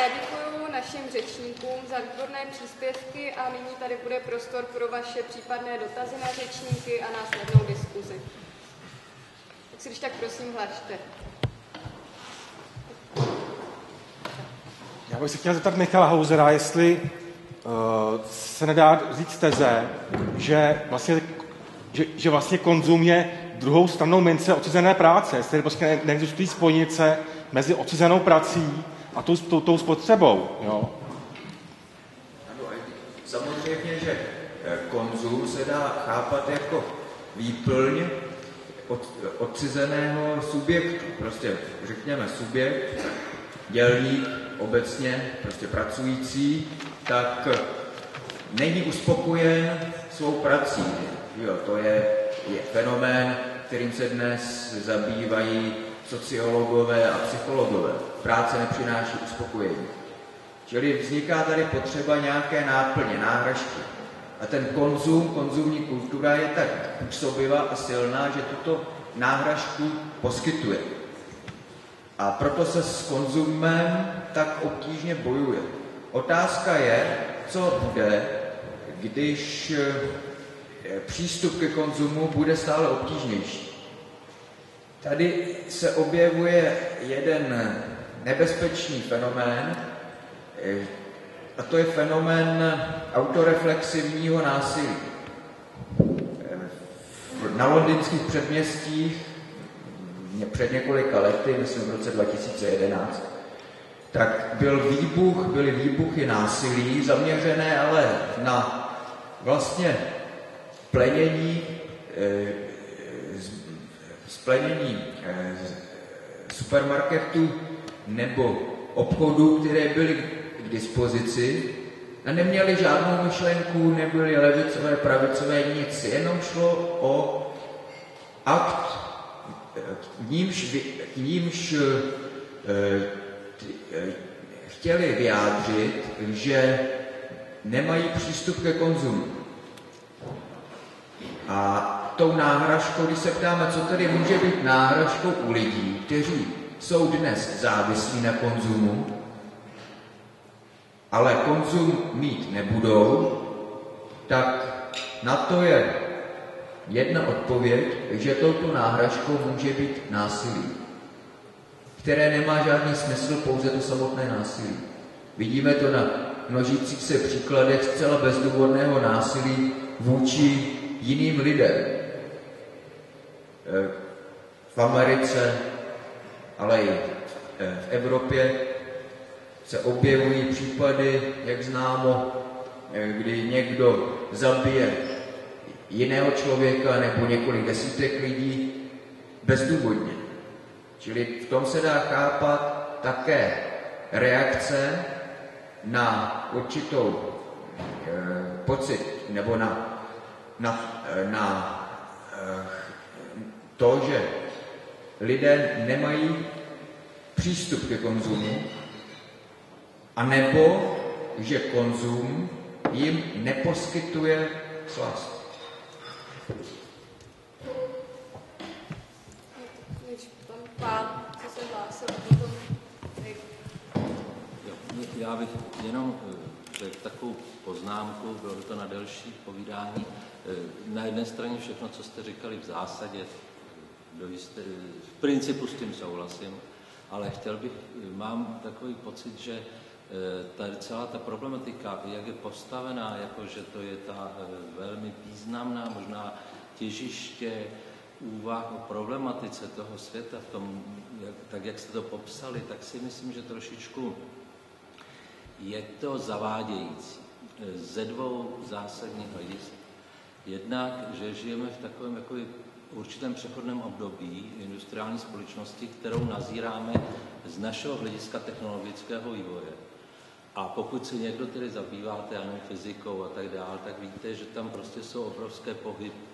já děkuji našim řečníkům za výborné příspěvky a nyní tady bude prostor pro vaše případné dotazy na řečníky a následnou diskuzi. Tak si když tak prosím hlašte. Já bych se chtěl zeptat Michala Hausera, jestli uh, se nedá říct teze, že vlastně, že, že vlastně konzum je druhou stranou mince odcizené práce, jestli prostě neexistují spojnice mezi odcizenou prací a tou, tou, tou spotřebou. Jo? samozřejmě, že eh, konzum se dá chápat jako výplň od, odcizeného subjektu. Prostě řekněme subjekt, dělník, obecně, prostě pracující, tak není uspokojen svou prací. Jo, to je, je fenomén, kterým se dnes zabývají sociologové a psychologové. Práce nepřináší uspokojení. Čili vzniká tady potřeba nějaké náplně, náhražky. A ten konzum, konzumní kultura je tak působivá a silná, že tuto náhražku poskytuje. A proto se s konzumem tak obtížně bojuje. Otázka je, co bude, když eh, přístup ke konzumu bude stále obtížnější. Tady se objevuje jeden nebezpečný fenomén, eh, a to je fenomén autoreflexivního násilí. Eh, na londýnských předměstích před několika lety, myslím v roce 2011, tak byl výbuch, byly výbuchy násilí, zaměřené ale na vlastně plenění, splenění e, supermarketu nebo obchodů, které byly k dispozici a neměli žádnou myšlenku, nebyly levicové, pravicové, nic. Jenom šlo o akt, nímž, k nímž e, Eh, chtěli vyjádřit, že nemají přístup ke konzumu. A tou náhražkou, když se ptáme, co tedy může být náhražkou u lidí, kteří jsou dnes závislí na konzumu, ale konzum mít nebudou, tak na to je jedna odpověď, že touto náhražkou může být násilí které nemá žádný smysl, pouze to samotné násilí. Vidíme to na množících se příkladech zcela bezdůvodného násilí vůči jiným lidem. E, v Americe, ale i e, v Evropě se objevují případy, jak známo, e, kdy někdo zabije jiného člověka nebo několik desítek lidí bezdůvodně. Čili v tom se dá chápat také reakce na určitou e, pocit nebo na, na, na e, to, že lidé nemají přístup ke konzumu, a nebo že konzum jim neposkytuje slast. pán, co se hlásil potom. Já bych jenom eh, řekl takovou poznámku, bylo by to na delší povídání. Eh, na jedné straně všechno, co jste říkali v zásadě, do jisté, v principu s tím souhlasím, ale chtěl bych, mám takový pocit, že eh, ta, celá ta problematika, jak je postavená, jako že to je ta velmi významná možná těžiště úvah o problematice toho světa, v tom, jak, tak jak jste to popsali, tak si myslím, že trošičku je to zavádějící ze dvou zásadních hledisk. Jednak, že žijeme v takovém jako určitém přechodném období industriální společnosti, kterou nazíráme z našeho hlediska technologického vývoje. A pokud se někdo tedy zabýváte, nevím, fyzikou a tak dále, tak víte, že tam prostě jsou obrovské pohyby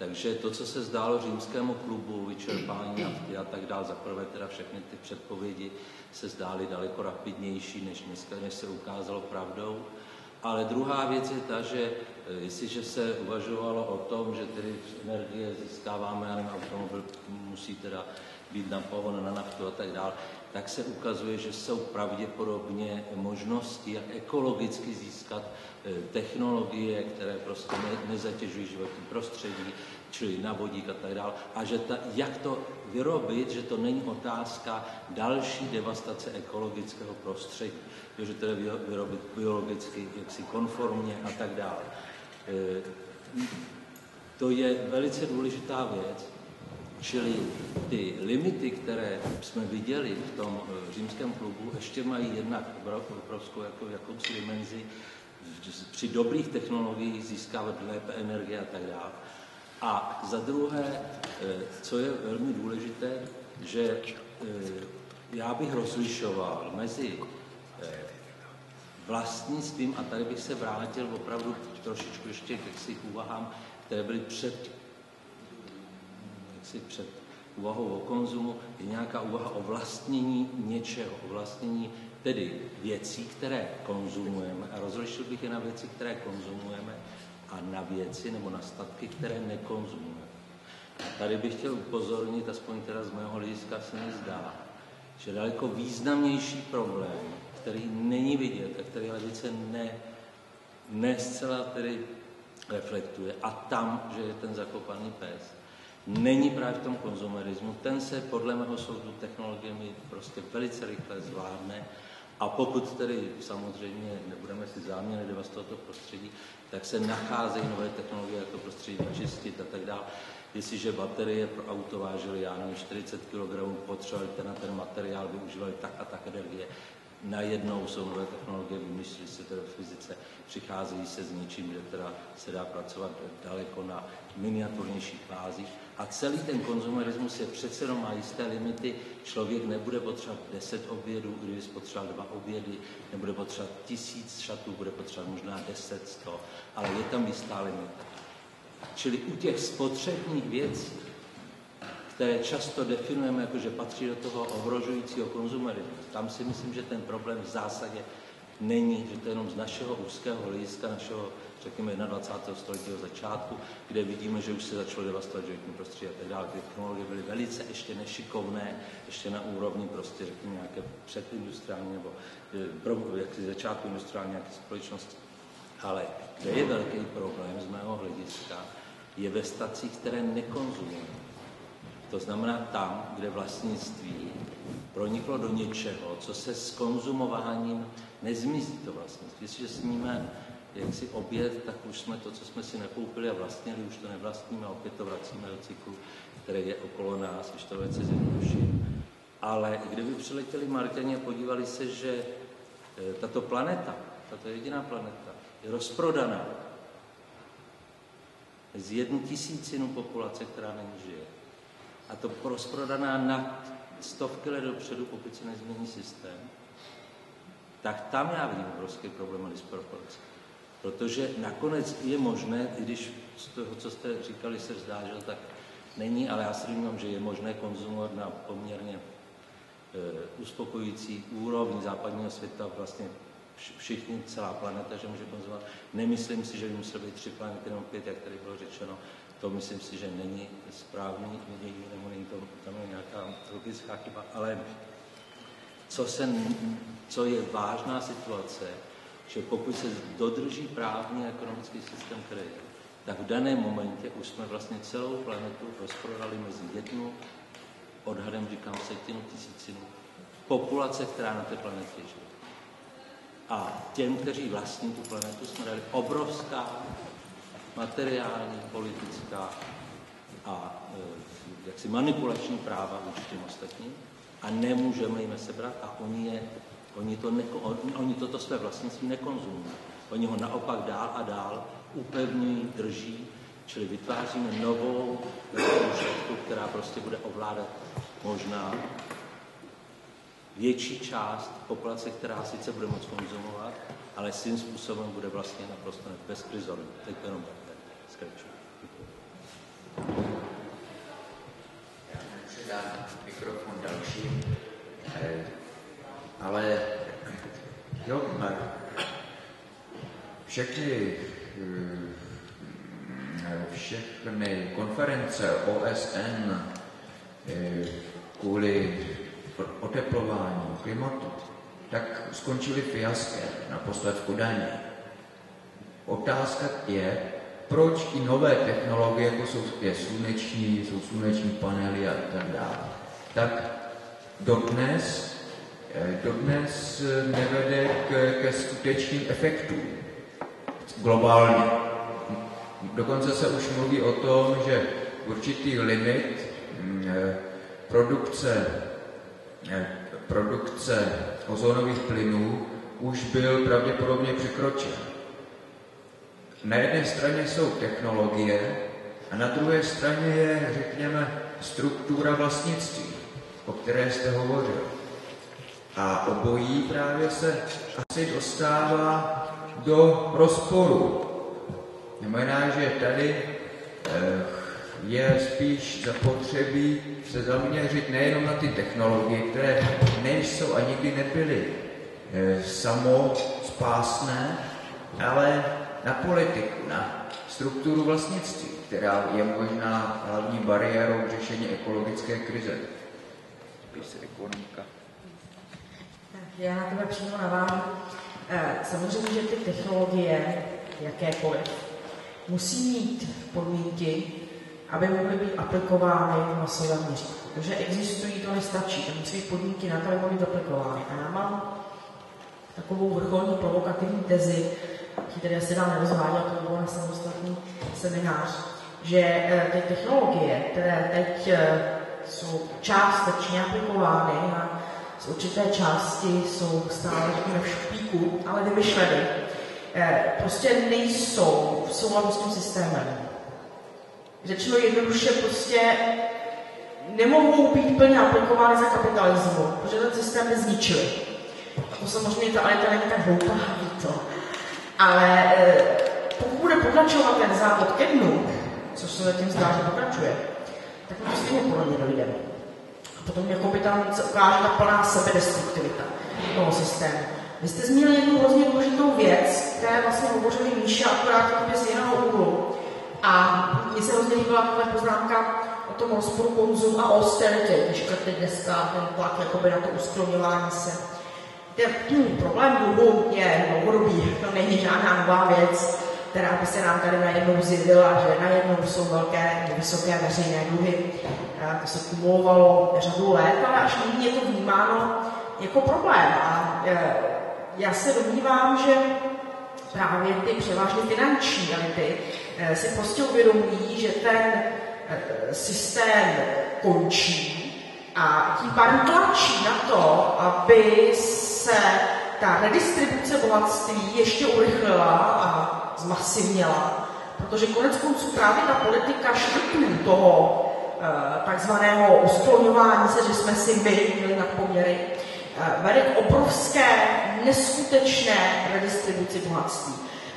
takže to, co se zdálo římskému klubu, vyčerpání nafty a tak dále, zaprvé teda všechny ty předpovědi se zdály daleko rapidnější, než, dneska, než se ukázalo pravdou. Ale druhá věc je ta, že jestliže se uvažovalo o tom, že tedy energie získáváme, nevím, automobil musí teda být na pohon, na naftu a tak dále, tak se ukazuje, že jsou pravděpodobně možnosti, jak ekologicky získat eh, technologie, které prostě ne, nezatěžují životní prostředí, čili na vodík a tak dále. A že ta, jak to vyrobit, že to není otázka další devastace ekologického prostředí, že to je vyrobit biologicky, jaksi konformně a tak dále. Eh, to je velice důležitá věc, čili ty limity, které jsme viděli v tom eh, římském klubu, ještě mají jednak obrovskou jako, jakousi dimenzi při dobrých technologiích získávat lépe energie a tak dále. A za druhé, eh, co je velmi důležité, že já bych rozlišoval mezi vlastnictvím, a tady bych se vrátil opravdu trošičku ještě k si úvahám, které byly před, jaksi před úvahou o konzumu, je nějaká úvaha o vlastnění něčeho, o vlastnění tedy věcí, které konzumujeme. A rozlišil bych je na věci, které konzumujeme a na věci nebo na statky, které nekonzumujeme. Tady bych chtěl upozornit, aspoň teda z mého hlediska se mi zdá, že daleko významnější problém, který není vidět a který levice ne, ne zcela tedy reflektuje a tam, že je ten zakopaný pes, není právě v tom konzumerismu. Ten se podle mého soudu technologiemi prostě velice rychle zvládne a pokud tedy samozřejmě nebudeme si záměrně devastovat to prostředí, tak se nacházejí nové technologie, jak to prostředí vyčistit a tak dále. Jestliže baterie pro auto vážily, já nevím, 40 kg, potřebovali ten a ten materiál, využívali tak a tak energie, najednou jsou nové technologie, vymyslí se tedy v fyzice, přicházejí se s něčím, kde teda se dá pracovat daleko na miniaturnějších fázích. A celý ten konzumerismus je přece jenom má jisté limity. Člověk nebude potřebovat 10 obědů, když potřeboval dva obědy, nebude potřebovat tisíc šatů, bude potřebovat možná 10, 100, ale je tam jistá limita. Čili u těch spotřebních věcí, které často definujeme jako, že patří do toho ohrožujícího konzumerismu. Tam si myslím, že ten problém v zásadě není, že to je jenom z našeho úzkého hlediska, našeho, řekněme, 21. století začátku, kde vidíme, že už se začalo devastovat životní prostředí a tak dále. Ty technologie byly velice ještě nešikovné, ještě na úrovni prostě, řekněme, nějaké předindustriální nebo eh, jak si začátku industriální nějaké společnosti. Ale kde je velký problém z mého hlediska, je ve stacích, které nekonzumují to znamená tam, kde vlastnictví proniklo do něčeho, co se s konzumováním nezmizí to vlastnictví. Jestliže sníme jaksi oběd, tak už jsme to, co jsme si nekoupili a vlastnili, už to nevlastníme a opět to vracíme do cyklu, který je okolo nás, když to velice zjednoduším. Ale kdyby přiletěli Marťani a podívali se, že e, tato planeta, tato jediná planeta, je rozprodaná z jednu tisícinu populace, která není žije, a to rozprodaná na stovky let dopředu, pokud se nezmění systém, tak tam já vidím obrovský problém a disproporce. Protože nakonec je možné, i když z toho, co jste říkali, se zdá, že tak není, ale já si domnívám, že je možné konzumovat na poměrně e, uspokojící úrovni západního světa vlastně všichni, celá planeta, že může konzumovat. Nemyslím si, že by musely být tři planety nebo pět, jak tady bylo řečeno. To myslím si, že není správný vidění, nebo není to tam je nějaká logická chyba, ale co, se, co je vážná situace, že pokud se dodrží právní a ekonomický systém, který je, tak v daném momentě už jsme vlastně celou planetu rozprodali mezi jednu, odhadem říkám setinu, tisícinu, populace, která na té planetě žije. A těm, kteří vlastní tu planetu, jsme dali obrovská materiální, politická a e, jaksi manipulační práva vůči těm ostatním a nemůžeme jim sebrat a oni, je, oni, to neko, oni toto své vlastnictví nekonzumují. Oni ho naopak dál a dál upevňují, drží, čili vytváříme novou šatku, která prostě bude ovládat možná větší část populace, která sice bude moc konzumovat, ale svým způsobem bude vlastně naprosto bezprizorný. Teď jenom skrču. Já předám mikrofon další, eh, ale jo, všechny eh, všechny konference OSN, eh, kvůli oteplování klimatu, tak skončili fiaskem, naposled v Kodani. Otázka je, proč i nové technologie, jako jsou sluneční, jsou sluneční panely a tak dále, tak dodnes, eh, dodnes nevede k, ke skutečným efektům globálně. Dokonce se už mluví o tom, že určitý limit mm, eh, produkce, eh, produkce ozónových plynů už byl pravděpodobně překročen. Na jedné straně jsou technologie a na druhé straně je, řekněme, struktura vlastnictví, o které jste hovořil. A obojí právě se asi dostává do rozporu. Znamená, že tady eh, je spíš zapotřebí se zaměřit nejenom na ty technologie, které nejsou a nikdy nebyly eh, samospásné, ale na politiku, na strukturu vlastnictví, která je možná hlavní bariérou k řešení ekologické krize. Ekonomika. Já na tebe přímo navážu. Eh, samozřejmě, že ty technologie, jakékoliv, musí mít podmínky, aby mohly být aplikovány v masovém měřítku. Protože existují, to nestačí, to musí být podmínky na to, aby mohly být aplikovány. A já mám takovou vrcholní provokativní tezi, tady asi dá nerozvádět, to bylo na samostatný seminář, že eh, ty technologie, které teď eh, jsou částečně aplikovány a z určité části jsou stále v špíku, ale vymyšleny, eh, prostě nejsou v souladu s tím systémem. Řečeno jednoduše, prostě nemohou být plně aplikovány za kapitalismu, protože ten systém nezničili. A to samozřejmě ta alita není tak hloupá, to. Ale e, pokud bude pokračovat ten závod ke dnu, což se zatím zdá, že pokračuje, tak to stejně podle mě dojde. A potom jako by tam se ukáže ta plná sebedestruktivita toho systému. Vy jste zmínili jednu hrozně důležitou věc, které vlastně hovořili Míša, akorát z jiného úhlu. A mně se hrozně líbila taková poznámka o tom rozporu konzum a austerity, když škrty dneska, ten tlak jakoby na to uskloňování se. Ten problém dluhu je dlouhodobý, to není žádná nová věc, která by se nám tady najednou zjevila, že najednou jsou velké, vysoké veřejné dluhy. To se kumulovalo řadu let, ale až nyní je to vnímáno jako problém. A e, já se domnívám, že právě ty převážně finanční elity e, si prostě uvědomují, že ten e, systém končí a tím pádem tlačí na to, aby se ta redistribuce bohatství ještě urychlila a zmasivněla. Protože konec konců právě ta politika škrtů toho eh, takzvaného uskloňování se, že jsme si my měli na poměry, eh, vede k obrovské, neskutečné redistribuci bohatství.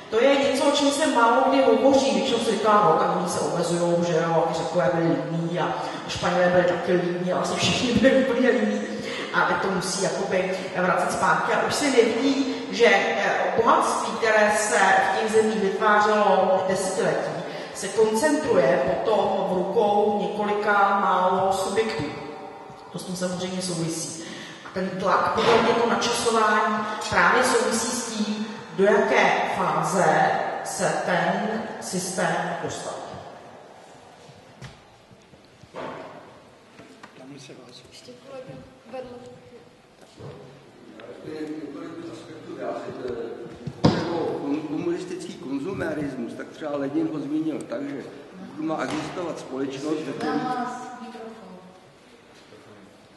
To je něco, o čem se málo kdy hovoří. Většinou se říká, no, tak oni se omezují, že jo, řekové byli líní a Španělé byli taky líní a asi všichni byli úplně líní a teď to musí jakoby vracet zpátky. A už se neví, že eh, bohatství, které se v těch zemích vytvářelo desetiletí, se koncentruje potom v rukou několika málo subjektů. To s tím samozřejmě souvisí. A ten tlak, potom to načasování právě souvisí s tím, do jaké fáze se ten systém dostal. Se vás. Ještě kolega vedl. komunistický konzumerismus, tak třeba Lenin ho zmínil tak, že má existovat společnost, ve který,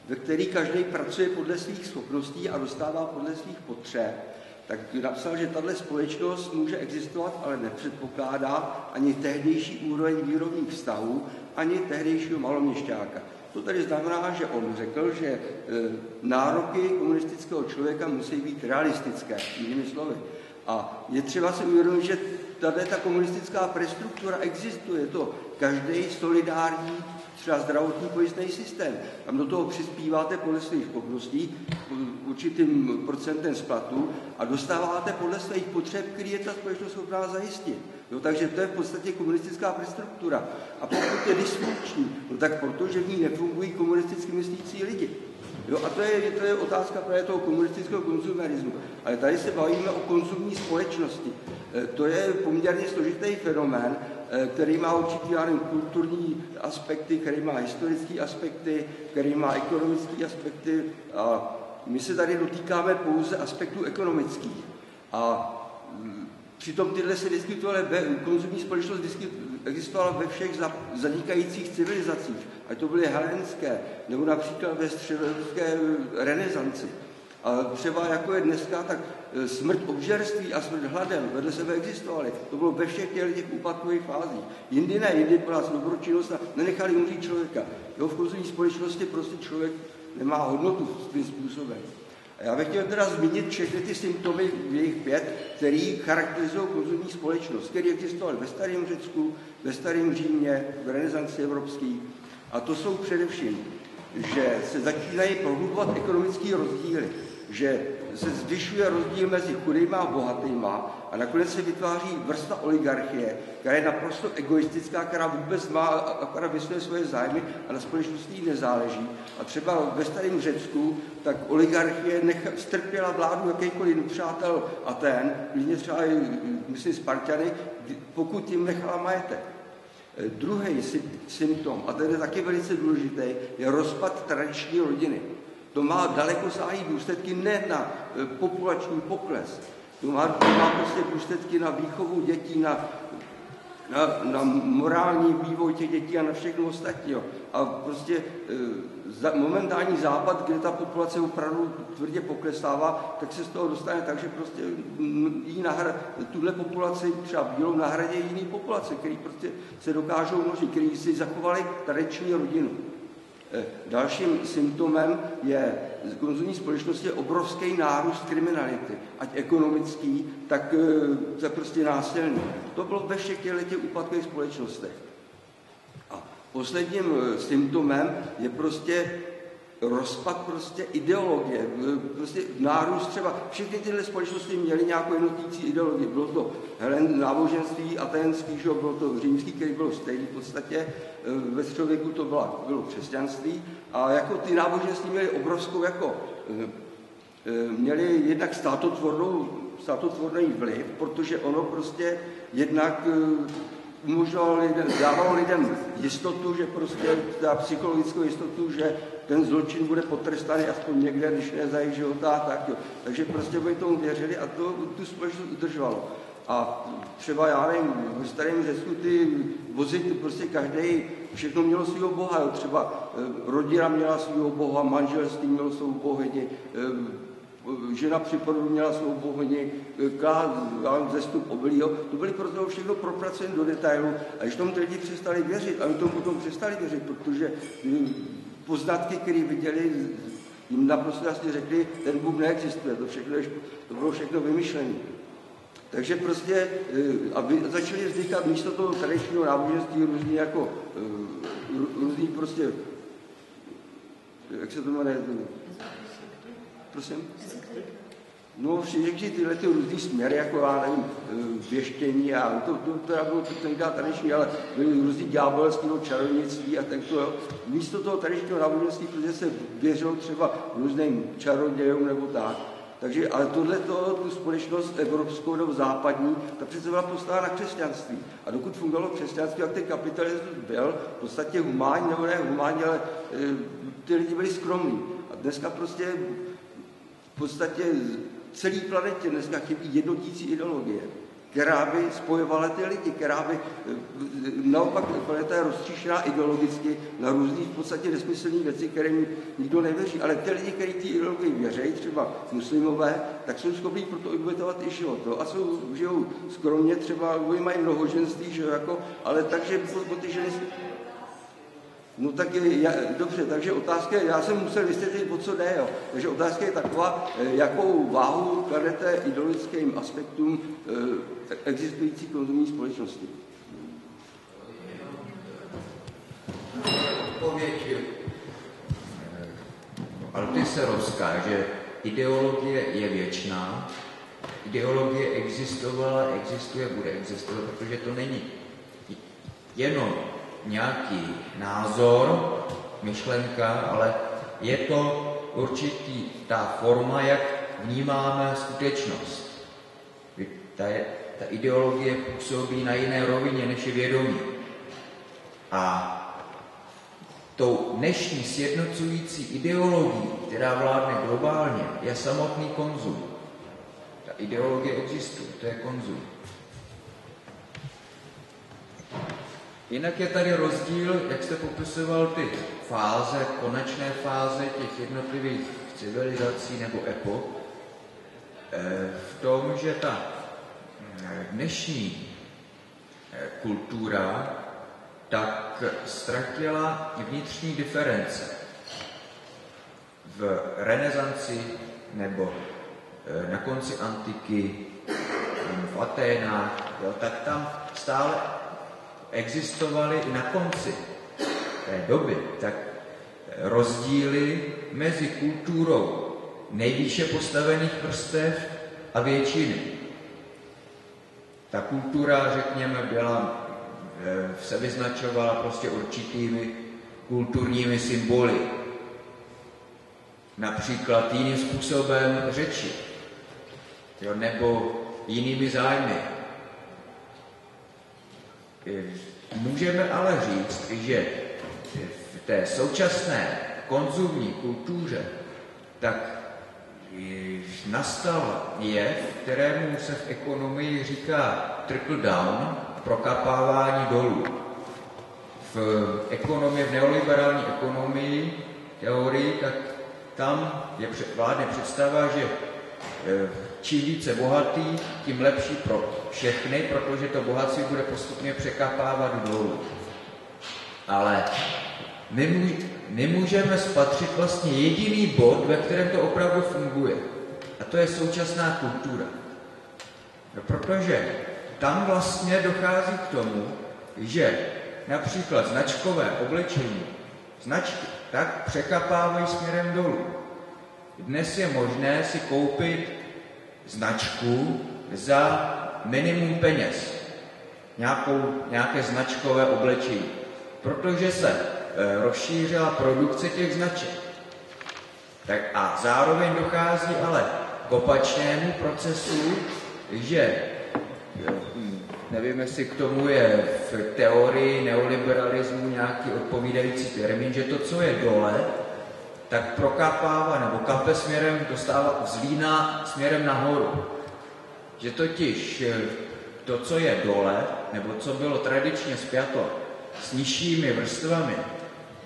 ve který každý pracuje podle svých schopností a dostává podle svých potřeb, tak napsal, že tahle společnost může existovat, ale nepředpokládá ani tehdejší úroveň výrobních vztahů, ani tehdejšího maloměšťáka. To tedy znamená, že on řekl, že e, nároky komunistického člověka musí být realistické, jinými slovy. A je třeba si uvědomit, že tady ta komunistická prestruktura existuje. To každý solidární třeba zdravotní pojistný systém. Tam do toho přispíváte podle svých schopností, určitým procentem splatu a dostáváte podle svých potřeb, který je ta společnost schopná zajistit. Jo, takže to je v podstatě komunistická struktura. A pokud je dysfunkční, no tak protože v ní nefungují komunisticky myslící lidi. Jo, a to je, to je otázka právě toho komunistického konzumerismu. Ale tady se bavíme o konzumní společnosti. E, to je poměrně složitý fenomén, který má určitý nevím, kulturní aspekty, který má historické aspekty, který má ekonomické aspekty. A my se tady dotýkáme pouze aspektů ekonomických. A Přitom tyhle se vyskytovaly, ve, konzumní společnost existovala ve všech zanikajících civilizacích, ať to byly helenské, nebo například ve středoevropské renesanci. A třeba jako je dneska, tak e, smrt obžerství a smrt hladem vedle sebe existovaly. To bylo ve všech těch, těch úpadkových fázích. Jindy ne, jindy byla dobročinnost a nenechali umřít člověka. Jo, v konzumní společnosti prostě člověk nemá hodnotu tím způsobem. A já bych chtěl teda zmínit všechny ty symptomy, jejich pět, který charakterizují konzumní společnost, který existoval ve starém Řecku, ve starém Římě, v renesanci evropský. A to jsou především, že se začínají prohlubovat ekonomické rozdíly, že se zvyšuje rozdíl mezi chudýma a bohatýma a nakonec se vytváří vrsta oligarchie, která je naprosto egoistická, která vůbec má, akorát vysvětluje svoje zájmy a na společnosti nezáleží. A třeba ve starém Řecku, tak oligarchie nech, strpěla vládu jakýkoliv nepřátel Atén, klidně třeba i, myslím, Spartany, pokud jim nechala majetek. Druhý symptom, a ten je taky velice důležitý, je rozpad tradiční rodiny. To má daleko sáhlý důsledky ne na e, populační pokles, to má, to má prostě důsledky na výchovu dětí, na, na, na morální vývoj těch dětí a na všechno ostatního. A prostě e, za, momentální západ, kde ta populace opravdu tvrdě poklesává, tak se z toho dostane tak, že prostě tuhle populaci, třeba bílou, nahradí jiný populace, který prostě se dokážou množit, který si zachovali tradiční rodinu. Eh, dalším symptomem je konzumní společnosti obrovský nárůst kriminality, ať ekonomický, tak, eh, tak prostě násilný. To bylo ve všech těch úpadkových společnostech. A posledním eh, symptomem je prostě rozpad prostě ideologie, prostě nárůst třeba, všechny tyhle společnosti měly nějakou jednotící ideologii. Bylo to Helen náboženství aténský, že bylo to římský, který bylo stejný v podstatě, e, ve středověku to bylo, bylo křesťanství a jako ty náboženství měly obrovskou jako, e, e, měly jednak státotvornou, státotvorný vliv, protože ono prostě jednak umožňovalo lidem, dávalo lidem jistotu, že prostě ta psychologickou jistotu, že ten zločin bude potrestaný aspoň někde, když ne za jejich života, tak jo. Takže prostě by tomu věřili a to tu společnost udržovalo. A třeba, já nevím, v starém Řecku ty vozy, ty prostě každý, všechno mělo svého boha. Jo. Třeba eh, rodina měla svého boha, manželství mělo svou bohyni, eh, žena při porodu měla svou bohyni, klát zestup obilího. To byly proto všechno propracované do detailu. A když tomu ty lidi přestali věřit, a oni tomu potom přestali věřit, protože poznatky, které viděli, jim naprosto jasně řekli, ten Bůh neexistuje, to, všechno, to bylo všechno vymyšlené. Takže prostě, eh, aby začali vznikat místo toho tradičního náboženství různý jako, eh, různý prostě, jak se to jmenuje, prosím? No, všechny tyhle ty různý směry, jako já nevím, věštění a to, to, to, to bylo tenkrát tradiční, ale byly různý ďábelského čarodějnictví a tak to, jo. Místo toho tradičního náboženství, protože se věřilo třeba různým čarodějům nebo tak. Takže, ale tohle to, tu společnost evropskou nebo západní, ta přece byla postavena na křesťanství. A dokud fungovalo křesťanství, jak ten kapitalismus byl, v podstatě humánní, nebo ne humánní, ale e, ty lidi byli skromní. A dneska prostě v podstatě celé planetě dneska chybí jednotící ideologie, která by spojovala ty lidi, která by, naopak planeta je roztříšená ideologicky na různých v podstatě nesmyslných věcí, které nikdo nevěří. Ale ty lidi, kteří ty ideologii věří, třeba muslimové, tak jsou schopni proto obětovat i život. No? A jsou, žijou skromně, třeba mají mnohoženství, že jako, ale takže po, ty No tak je, je, dobře, takže otázka je, já jsem musel vysvětlit, o co jde, jo. Takže otázka je taková, eh, jakou váhu kladete ideologickým aspektům eh, existující konzumní společnosti. Odpověď Altiserovská, že ideologie je věčná, ideologie existovala, existuje, bude existovat, protože to není jenom nějaký názor, myšlenka, ale je to určitý ta forma, jak vnímáme skutečnost. Ta, ta ideologie působí na jiné rovině, než je vědomí. A tou dnešní sjednocující ideologií, která vládne globálně, je samotný konzum. Ta ideologie existuje, to je konzum. Jinak je tady rozdíl, jak jste popisoval ty fáze, konečné fáze těch jednotlivých civilizací nebo epoch, eh, v tom, že ta eh, dnešní eh, kultura tak ztratila vnitřní diference. V renesanci nebo na konci antiky, v Aténách, tak tam stále existovaly na konci té doby, tak rozdíly mezi kulturou nejvýše postavených vrstev a většiny. Ta kultura, řekněme, byla, eh, se vyznačovala prostě určitými kulturními symboly. Například jiným způsobem řeči, jo, nebo jinými zájmy. Můžeme ale říct, že v té současné konzumní kultuře tak nastal jev, kterému se v ekonomii říká trickle down, prokapávání dolů. V ekonomii, v neoliberální ekonomii, teorii, tak tam je vládne představa, že eh, čím více bohatý, tím lepší pro všechny, protože to bohatství bude postupně překapávat dolů. Ale my, my můžeme spatřit vlastně jediný bod, ve kterém to opravdu funguje. A to je současná kultura. No, protože tam vlastně dochází k tomu, že například značkové oblečení, značky, tak překapávají směrem dolů. Dnes je možné si koupit značku za minimum peněz, nějakou, nějaké značkové oblečení, protože se e, rozšířila produkce těch značek. Tak a zároveň dochází ale k opačnému procesu, že e, nevím, jestli k tomu je v teorii neoliberalismu nějaký odpovídající termín, že to, co je dole, tak prokapává nebo kape směrem, dostává vzlíná směrem nahoru. Že totiž eh, to, co je dole, nebo co bylo tradičně spjato s nižšími vrstvami,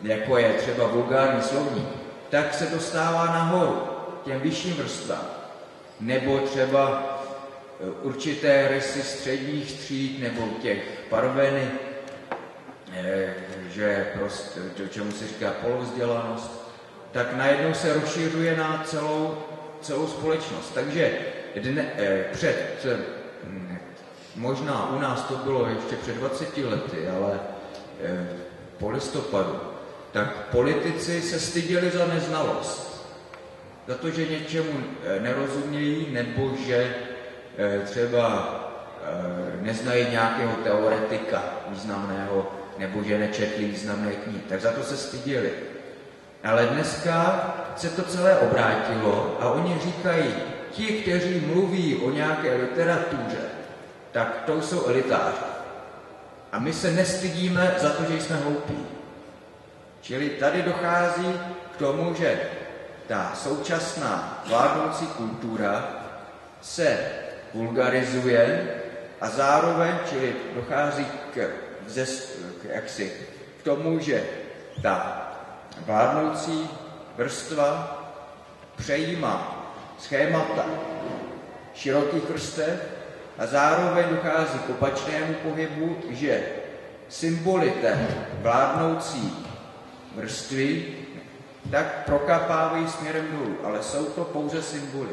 jako je třeba vulgární slovník, tak se dostává nahoru, těm vyšším vrstvám. Nebo třeba eh, určité rysy středních tříd nebo těch parveny, eh, že prostě, čemu se říká polovzdělanost, tak najednou se rozšiřuje na celou, celou společnost. Takže dne, eh, před, hm, možná u nás to bylo ještě před 20 lety, ale eh, po listopadu, tak politici se styděli za neznalost. Za to, že něčemu eh, nerozumějí, nebo že třeba neznají nějakého teoretika významného, nebo že nečetli významné knihy. Tak za to se styděli. Ale dneska se to celé obrátilo a oni říkají, ti, kteří mluví o nějaké literatuře, tak to jsou elitáři. A my se nestydíme za to, že jsme hloupí. Čili tady dochází k tomu, že ta současná vládnoucí kultura se vulgarizuje a zároveň, čili dochází k, k, jaksi, k tomu, že ta vládnoucí vrstva přejímá schémata širokých vrstev a zároveň dochází k opačnému pohybu, že symboly té vládnoucí vrství, tak prokapávají směrem dolů, ale jsou to pouze symboly.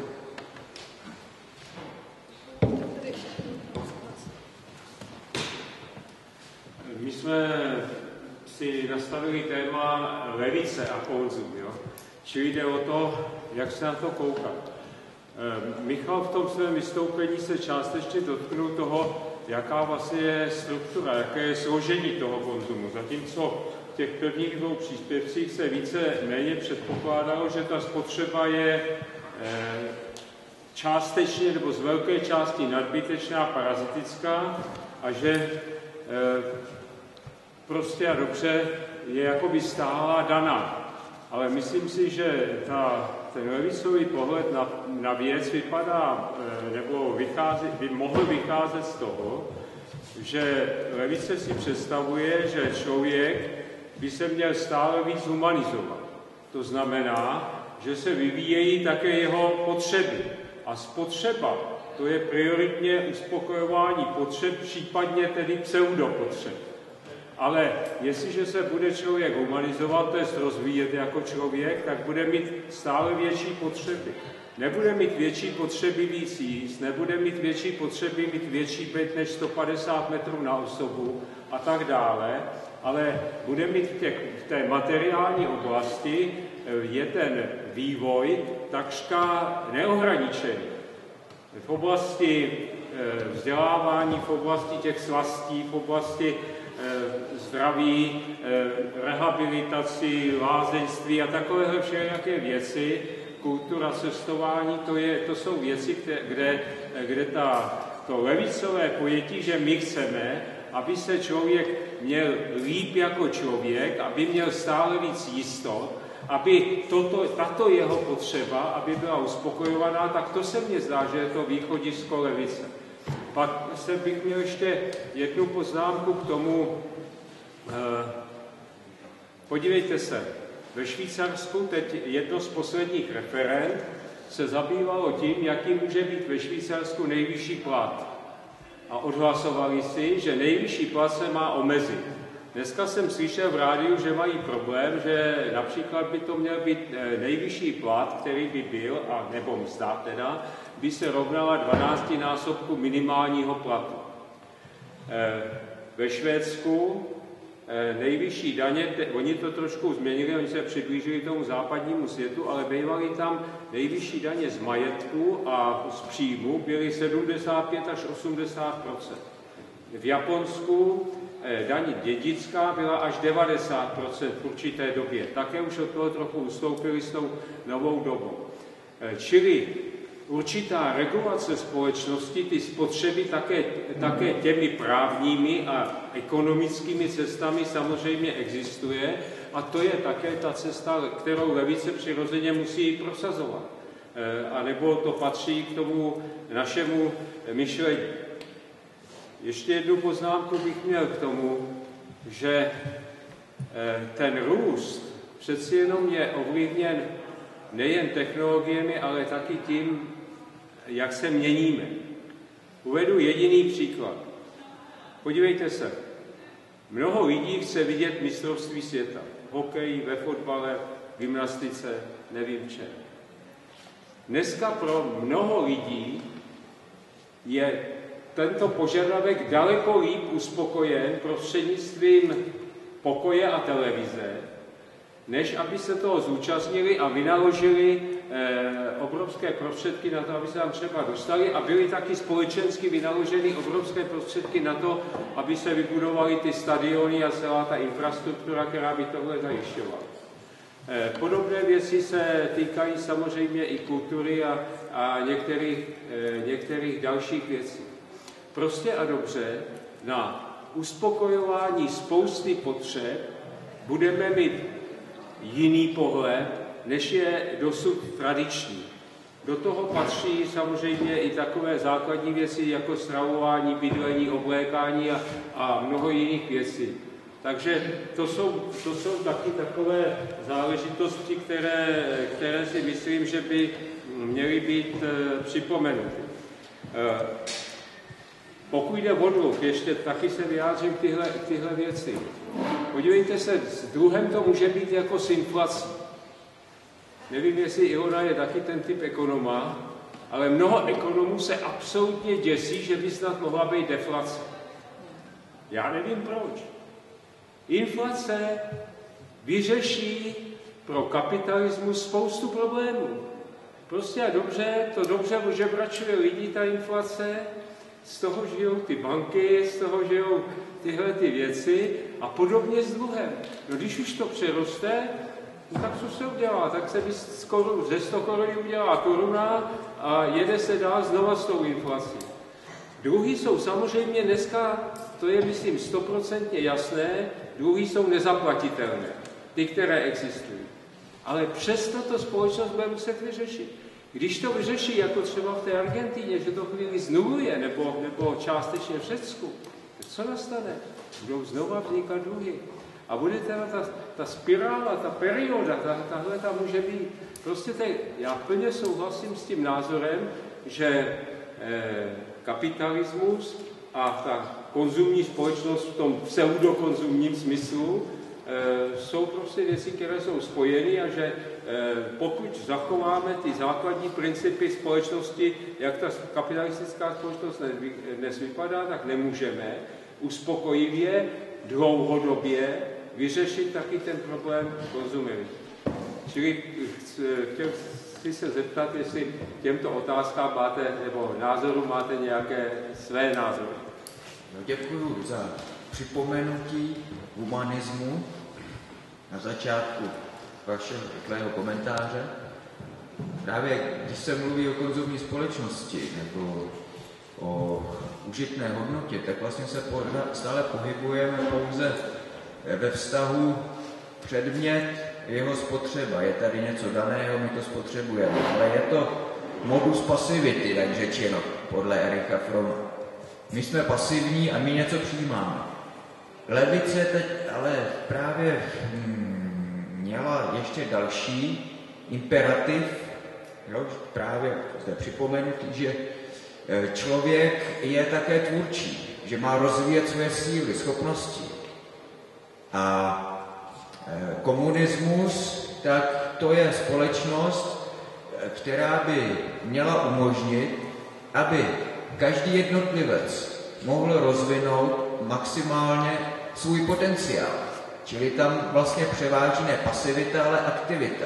My jsme si nastavili téma levice a konzum, jo? čili jde o to, jak se na to koukat. Eh, Michal v tom svém vystoupení se částečně dotknul toho, jaká vlastně je struktura, jaké je složení toho konzumu. Zatímco v těch prvních dvou příspěvcích se více méně předpokládalo, že ta spotřeba je eh, částečně nebo z velké části nadbytečná, parazitická a že eh, prostě a dobře je jakoby stála daná. Ale myslím si, že ta, ten levicový pohled na, na věc vypadá, eh, nebo vychází, by mohl vycházet z toho, že levice si představuje, že člověk by se měl stále víc humanizovat. To znamená, že se vyvíjejí také jeho potřeby. A spotřeba, to je prioritně uspokojování potřeb, případně tedy pseudopotřeb. Ale jestliže se bude člověk humanizovat, to je rozvíjet jako člověk, tak bude mít stále větší potřeby. Nebude mít větší potřeby víc jíst, nebude mít větší potřeby mít větší byt než 150 metrů na osobu a tak dále, ale bude mít v, těch, v té materiální oblasti eh, je ten vývoj takřka neohraničený. V oblasti eh, vzdělávání, v oblasti těch slastí, v oblasti zdraví, eh, rehabilitaci, lázeňství a takovéhle všelijaké věci, kultura cestování, to, je, to jsou věci, kde, kde, kde ta, to levicové pojetí, že my chceme, aby se člověk měl líp jako člověk, aby měl stále víc jistot, aby toto, tato jeho potřeba, aby byla uspokojovaná, tak to se mně zdá, že je to východisko levice. Pak se bych měl ještě jednu poznámku k tomu. Eh, podívejte se, ve Švýcarsku teď jedno z posledních referent se zabývalo tím, jaký může být ve Švýcarsku nejvyšší plat. A odhlasovali si, že nejvyšší plat se má omezit. Dneska jsem slyšel v rádiu, že mají problém, že například by to měl být eh, nejvyšší plat, který by byl, a nebo mzda teda, by se rovnala 12 násobku minimálního platu. Eh, ve Švédsku eh, nejvyšší daně, oni to trošku změnili, oni se přiblížili tomu západnímu světu, ale bývaly tam nejvyšší daně z majetku a z příjmu byly 75 až 80% V Japonsku eh, daň dědická byla až 90 v určité době. Také už od toho trochu ustoupili s tou novou dobou. Čili určitá regulace společnosti, ty spotřeby také, také těmi právními a ekonomickými cestami samozřejmě existuje a to je také ta cesta, kterou levice přirozeně musí prosazovat. E, a nebo to patří k tomu našemu myšlení. Ještě jednu poznámku bych měl k tomu, že e, ten růst přeci jenom je ovlivněn nejen technologiemi, ale taky tím, jak se měníme. Uvedu jediný příklad. Podívejte se, mnoho lidí chce vidět mistrovství světa. V hokeji, ve fotbale, v gymnastice, nevím čem. Dneska pro mnoho lidí je tento požadavek daleko líp uspokojen prostřednictvím pokoje a televize, než aby se toho zúčastnili a vynaložili eh, obrovské prostředky na to, aby se tam třeba dostali a byly taky společensky vynaloženy obrovské prostředky na to, aby se vybudovaly ty stadiony a celá ta infrastruktura, která by tohle zajišťovala. Eh, podobné věci se týkají samozřejmě i kultury a, a některých, eh, některých dalších věcí. Prostě a dobře na uspokojování spousty potřeb budeme mít jiný pohled, než je dosud tradiční. Do toho patří samozřejmě i takové základní věci jako stravování, bydlení, oblékání a, a mnoho jiných věcí. Takže to jsou, to jsou taky takové záležitosti, které, které si myslím, že by měly být e, připomenuty. E, pokud jde o dluh, ještě taky se vyjádřím tyhle, tyhle věci. Podívejte se, s druhem to může být jako s inflací. Nevím, jestli Ilona je taky ten typ ekonoma, ale mnoho ekonomů se absolutně děsí, že by snad mohla být deflace. Já nevím proč. Inflace vyřeší pro kapitalismus spoustu problémů. Prostě a dobře, to dobře ožebračuje lidi, ta inflace, z toho žijou ty banky, z toho žijou tyhle ty věci a podobně s dluhem. No když už to přeroste, no tak co se udělá? Tak se ze 100 koruny udělá koruna a jede se dál znova s tou inflací. Dluhy jsou samozřejmě dneska, to je myslím stoprocentně jasné, dluhy jsou nezaplatitelné, ty, které existují. Ale přesto to společnost bude muset vyřešit. Když to vyřeší, jako třeba v té Argentíně, že to chvíli znuluje, nebo, nebo částečně v Řecku, co nastane? Budou znova vznikat dluhy. A bude teda ta, ta spirála, ta perioda, ta, tahle ta může být. Prostě te, já plně souhlasím s tím názorem, že eh, kapitalismus a ta konzumní společnost v tom pseudokonzumním smyslu jsou prostě věci, které jsou spojeny a že e, pokud zachováme ty základní principy společnosti, jak ta kapitalistická společnost dnes vypadá, tak nemůžeme uspokojivě dlouhodobě vyřešit taky ten problém konzumerismu. Čili chtěl chci se zeptat, jestli těmto otázkám máte, nebo názoru máte nějaké své názory. No, děkuji za připomenutí humanismu na začátku vašeho tvého komentáře. Právě když se mluví o konzumní společnosti nebo o užitné hodnotě, tak vlastně se stále pohybujeme pouze ve vztahu předmět, jeho spotřeba. Je tady něco daného, my to spotřebujeme. Ale je to modus passivity, tak řečeno, podle Erika Froma. My jsme pasivní a my něco přijímáme. Levice teď ale právě hmm, měla ještě další imperativ, jo, právě zde připomenutý, že e, člověk je také tvůrčí, že má rozvíjet své síly, schopnosti. A e, komunismus, tak to je společnost, e, která by měla umožnit, aby každý jednotlivec mohl rozvinout maximálně svůj potenciál. Čili tam vlastně převáží ne pasivita, ale aktivita.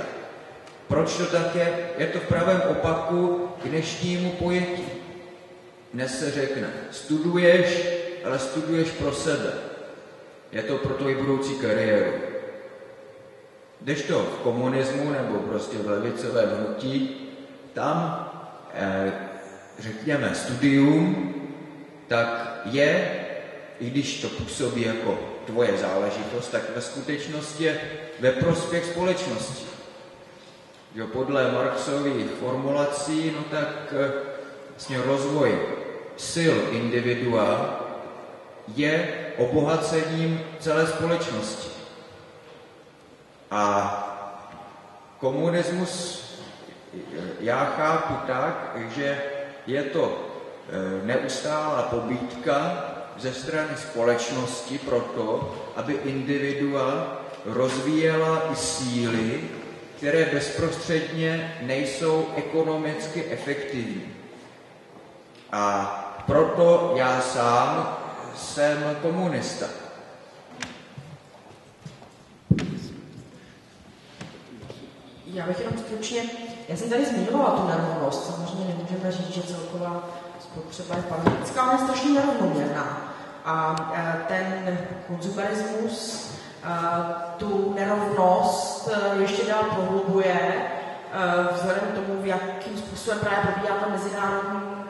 Proč to tak je? Je to v pravém opaku k dnešnímu pojetí. Dnes se řekne, studuješ, ale studuješ pro sebe. Je to pro tvoji budoucí kariéru. to v komunismu nebo prostě v levicovém hnutí, tam, eh, řekněme, studium, tak je i když to působí jako tvoje záležitost, tak ve skutečnosti je ve prospěch společnosti. Jo, podle Marxových formulací, no tak eh, vlastně rozvoj sil individua je obohacením celé společnosti. A komunismus já chápu tak, že je to eh, neustálá pobídka ze strany společnosti proto, aby individua rozvíjela i síly, které bezprostředně nejsou ekonomicky efektivní. A proto já sám jsem komunista. Já bych jenom stručně, já jsem tady zmiňovala tu nerovnost, samozřejmě nemůžeme říct, že celková spotřeba je pandemická, ale je strašně nerovnoměrná. A e, ten konzumerismus e, tu nerovnost e, ještě dál prohlubuje vzhledem k tomu, v jakým způsobem právě probíhá ta mezinárodní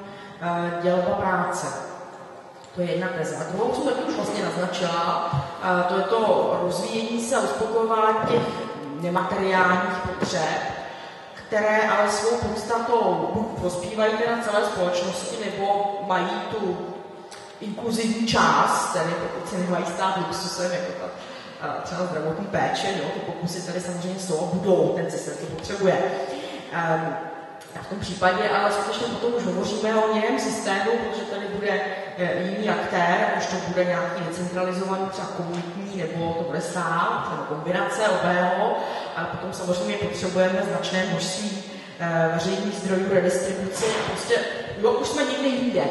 dělba práce. To je jedna teze. A druhou jsem taky už vlastně naznačila, to je to rozvíjení se a uspokojování těch nemateriálních potřeb, které ale svou podstatou buď prospívají teda celé společnosti, nebo mají tu inkluzivní část, tedy pokud se nemají stát luxusem, jako ta třeba zdravotní péče, jo, ty pokusy tady samozřejmě jsou a budou, ten systém to potřebuje. Um, v tom případě ale skutečně potom už hovoříme o jiném systému, protože tady bude eh, jiný aktér, už to bude nějaký decentralizovaný, třeba komunitní, nebo to bude stát, nebo kombinace obého, ale potom samozřejmě potřebujeme značné množství eh, veřejných zdrojů, redistribuci, prostě jo, už jsme někde jinde.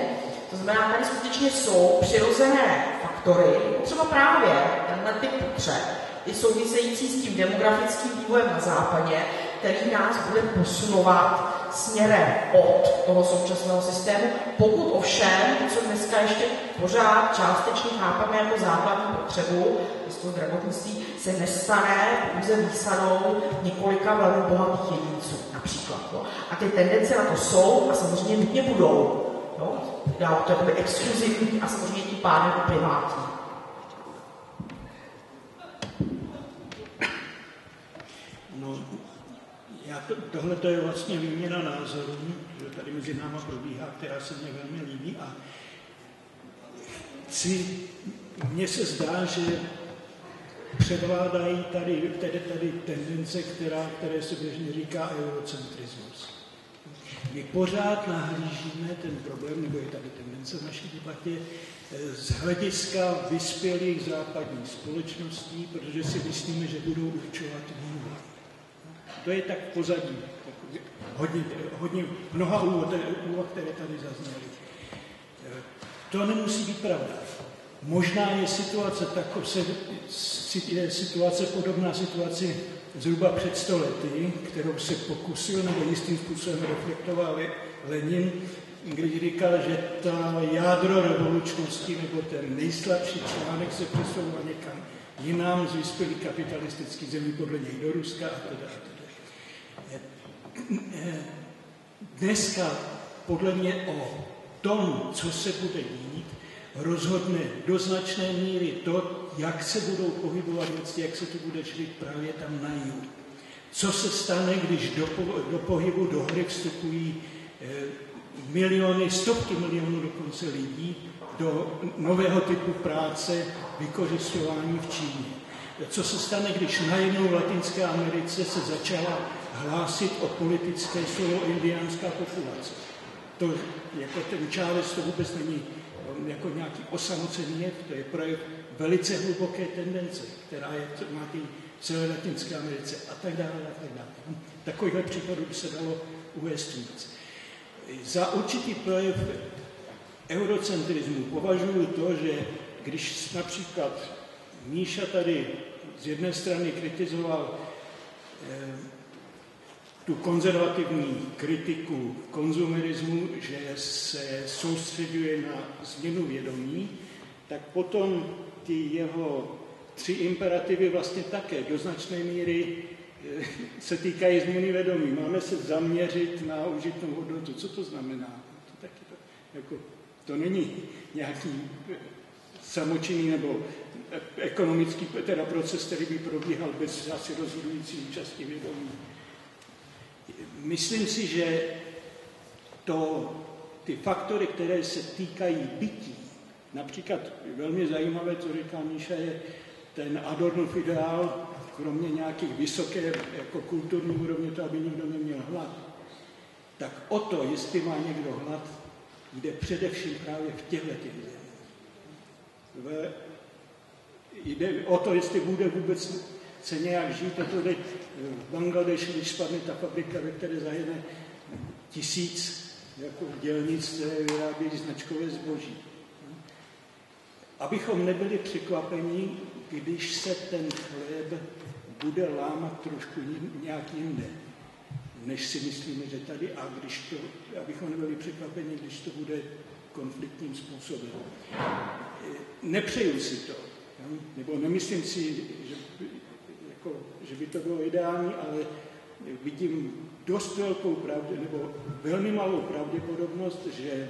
To znamená, tady skutečně jsou přirozené faktory, třeba právě tenhle typ potřeb, i související s tím demografickým vývojem na západě, který nás bude posunovat směrem od toho současného systému, pokud ovšem, co dneska ještě pořád částečně chápeme jako základní potřebu, toho zdravotnictví, se nestane pouze výsadou několika velmi bohatých jedinců například. No. A ty tendence na to jsou a samozřejmě nutně budou. No. Já to je exkluzivní a samozřejmě tím pádem privátní. Já to, tohle to je vlastně výměna názorů, že tady mezi náma probíhá, která se mně velmi líbí a chci, mně se zdá, že převládají tady, tady, tady tendence, která, které se běžně říká eurocentrismus. My pořád nahlížíme ten problém, nebo je tady tendence v naší debatě, z hlediska vyspělých západních společností, protože si myslíme, že budou určovat vývoj. To je tak pozadí. Hodně, hodně mnoha úvod, které tady zazněly. To nemusí být pravda. Možná je situace takov, je situace podobná situaci zhruba před stolety, kterou se pokusil nebo jistým způsobem reflektoval Lenin, když říkal, že ta jádro revolučnosti nebo ten nejslabší článek se přesouvá někam jinam z vyspělých kapitalistických zemí, podle něj do Ruska a teda. A teda. Dneska podle mě o tom, co se bude dít, rozhodne do značné míry to, jak se budou pohybovat věci, jak se to bude živit právě tam na jihu. Co se stane, když do, do pohybu do hry vstupují eh, miliony, stovky milionů dokonce lidí do nového typu práce, vykořišťování v Číně. Co se stane, když najednou v Latinské Americe se začala hlásit o politické slovo indiánská populace. To, jako ten Charles, to vůbec není jako nějaký osamocený jev, to je projev velice hluboké tendence, která je, má ty celé Latinské Americe a tak dále a tak dále. Takovýchhle případů by se dalo uvést víc. Za určitý projev eurocentrismu považuji to, že když například Míša tady z jedné strany kritizoval eh, tu konzervativní kritiku konzumerismu, že se soustředuje na změnu vědomí, tak potom ty jeho tři imperativy vlastně také do značné míry eh, se týkají změny vědomí. Máme se zaměřit na užitnou hodnotu. Co to znamená? To, taky to, jako, to není nějaký eh, samočinný nebo ekonomický teda proces, který by probíhal bez asi rozhodující účasti vědomí. Myslím si, že to, ty faktory, které se týkají bytí, například velmi zajímavé, co říká Míša, je ten Adornov ideál, kromě nějakých vysoké jako kulturní úrovně, to, aby nikdo neměl hlad, tak o to, jestli má někdo hlad, jde především právě v těchto těch zemích. Jde o to, jestli bude vůbec se nějak žít, a to jde v Bangladeši, když spadne ta fabrika, ve které zajede tisíc jako dělnic, které vyrábějí značkové zboží. Abychom nebyli překvapeni, když se ten chléb bude lámat trošku nějak jinde, než si myslíme, že tady, a když to, abychom nebyli překvapeni, když to bude konfliktním způsobem. Nepřeju si to, nebo nemyslím si, že jako, že by to bylo ideální, ale vidím dost velkou pravdě, nebo velmi malou pravděpodobnost, že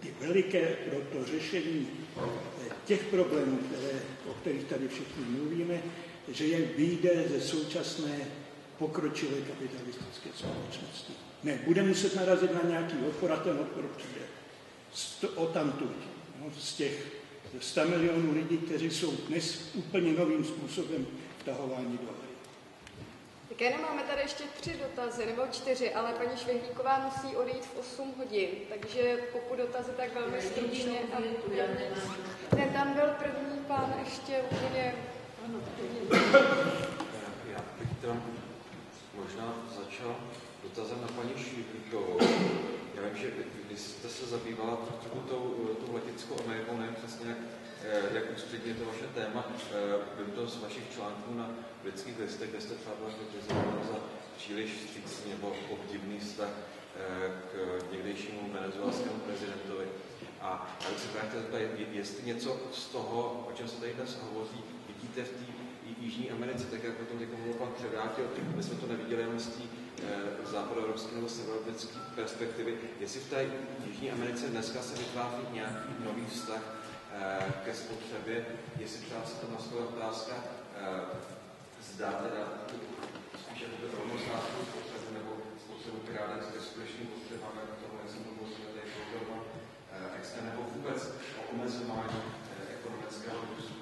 ty veliké pro to řešení těch problémů, které, o kterých tady všichni mluvíme, že je vyjde ze současné pokročilé kapitalistické společnosti. Ne, bude muset narazit na nějaký odpor a ten odpor přijde o tamtud, no, z těch 100 milionů lidí, kteří jsou dnes úplně novým způsobem vtahování do hry. Tak jenom máme tady ještě tři dotazy, nebo čtyři, ale paní Švehlíková musí odejít v 8 hodin, takže pokud dotazy, tak velmi stručně. A... Ne, tam byl první pán ještě úplně... Já bych tam možná začal dotazem na paní Švítlíkovou. Já vím, že vy jste se zabývala trochu tou, tou Latinskou Amerikou, nevím přesně, jak, jak ústředně je to vaše téma. Vím to z vašich článků na britských listech, kde jste třeba byla kritizována za příliš vstřícný nebo obdivný vztah eh, k někdejšímu venezuelskému prezidentovi. A já bych se právě zeptat, jestli něco z toho, o čem se tady dnes hovoří, vidíte v té Jižní Americe, tak jak o tom někomu pan Převrátil, my jsme to neviděli jenom z té e, západoevropské nebo severoevropské perspektivy, jestli v té Jižní Americe dneska se vytváří nějaký nový vztah ke spotřebě, jestli třeba se to nastavila otázka, e, zdá teda spíše jako rovnostátní spotřebu nebo spotřebu, která jde ke skutečným potřebám, jako tomu, jak jsem to mluvil, tady extra nebo vůbec o omezování ekonomického růstu.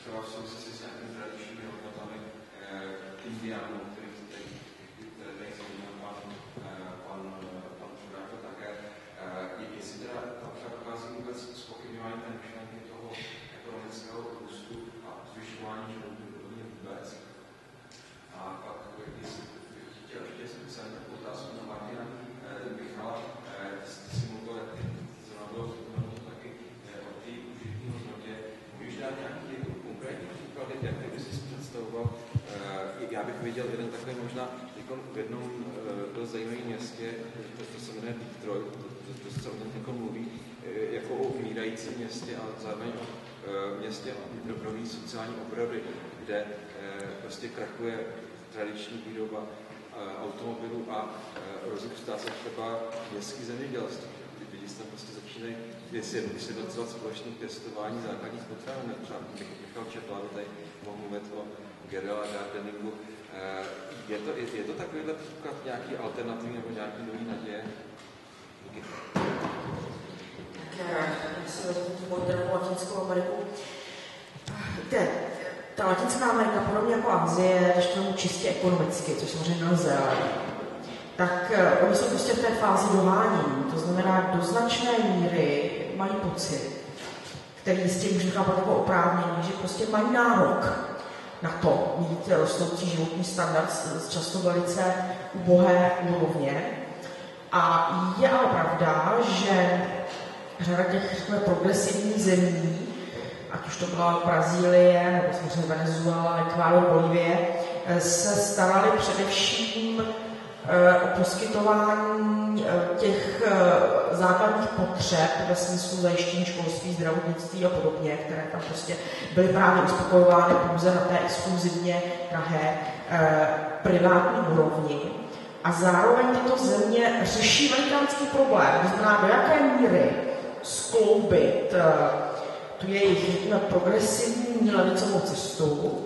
Třeba v souvislosti s nějakými tradičními hodnotami eh, indiánů, který které tady zmínil pan, eh, pan, pan Čuráko také. Eh, jestli teda tam třeba dochází vůbec spochybňování té myšlenky toho ekonomického růstu a zvyšování životní úrovně vůbec. A pak, bych chtěl ještě se takovou otázku na Martina eh, Michala, eh, ty jsi mluvil, zrovna bylo taky o té užitní hodnotě, můžeš dát nějaký konkrétní příklady, jak by si představoval. Eh, já bych viděl jeden takový možná v jednom uh, zajímavém městě, to, se jmenuje Detroit, to, se o něm mluví, eh, jako o umírajícím městě a zároveň o městě nový sociální opravy, kde prostě krachuje tradiční výroba automobilů a rozrůstá se třeba městský zemědělství. Lidi se tam prostě začínají sjednocovat společné pěstování základních potravin. Třeba Michal Čepla tady mohl mluvit o Gerela gardeningu. Eh, je to, je, je to takovýhle příklad nějaký alternativní nebo nějaký nový naděje? Díky. Tak se vezmu Latinskou Ameriku. Víte, ta Latinská Amerika, podobně jako Azie, když to čistě ekonomicky, což samozřejmě nelze, tak uh, oni jsou prostě v té fázi dohánění. To znamená, do značné míry mají pocit, který jistě můžu chápat jako oprávnění, že prostě mají nárok na to mít rostoucí životní standard z často velice ubohé úrovně. A je ale pravda, že řada těch řekněme, progresivních zemí, ať už to byla Brazílie, nebo samozřejmě Venezuela, Ekvádor, Bolívie, eh, se starali především Eh, o poskytování eh, těch základních potřeb ve smyslu zajištění školství, zdravotnictví a podobně, které tam prostě byly právě uspokojovány pouze na té exkluzivně drahé privátní úrovni. A zároveň tyto země řeší velikánský problém, to znamená, do jaké míry skloubit tu jejich progresivní levicovou cestu,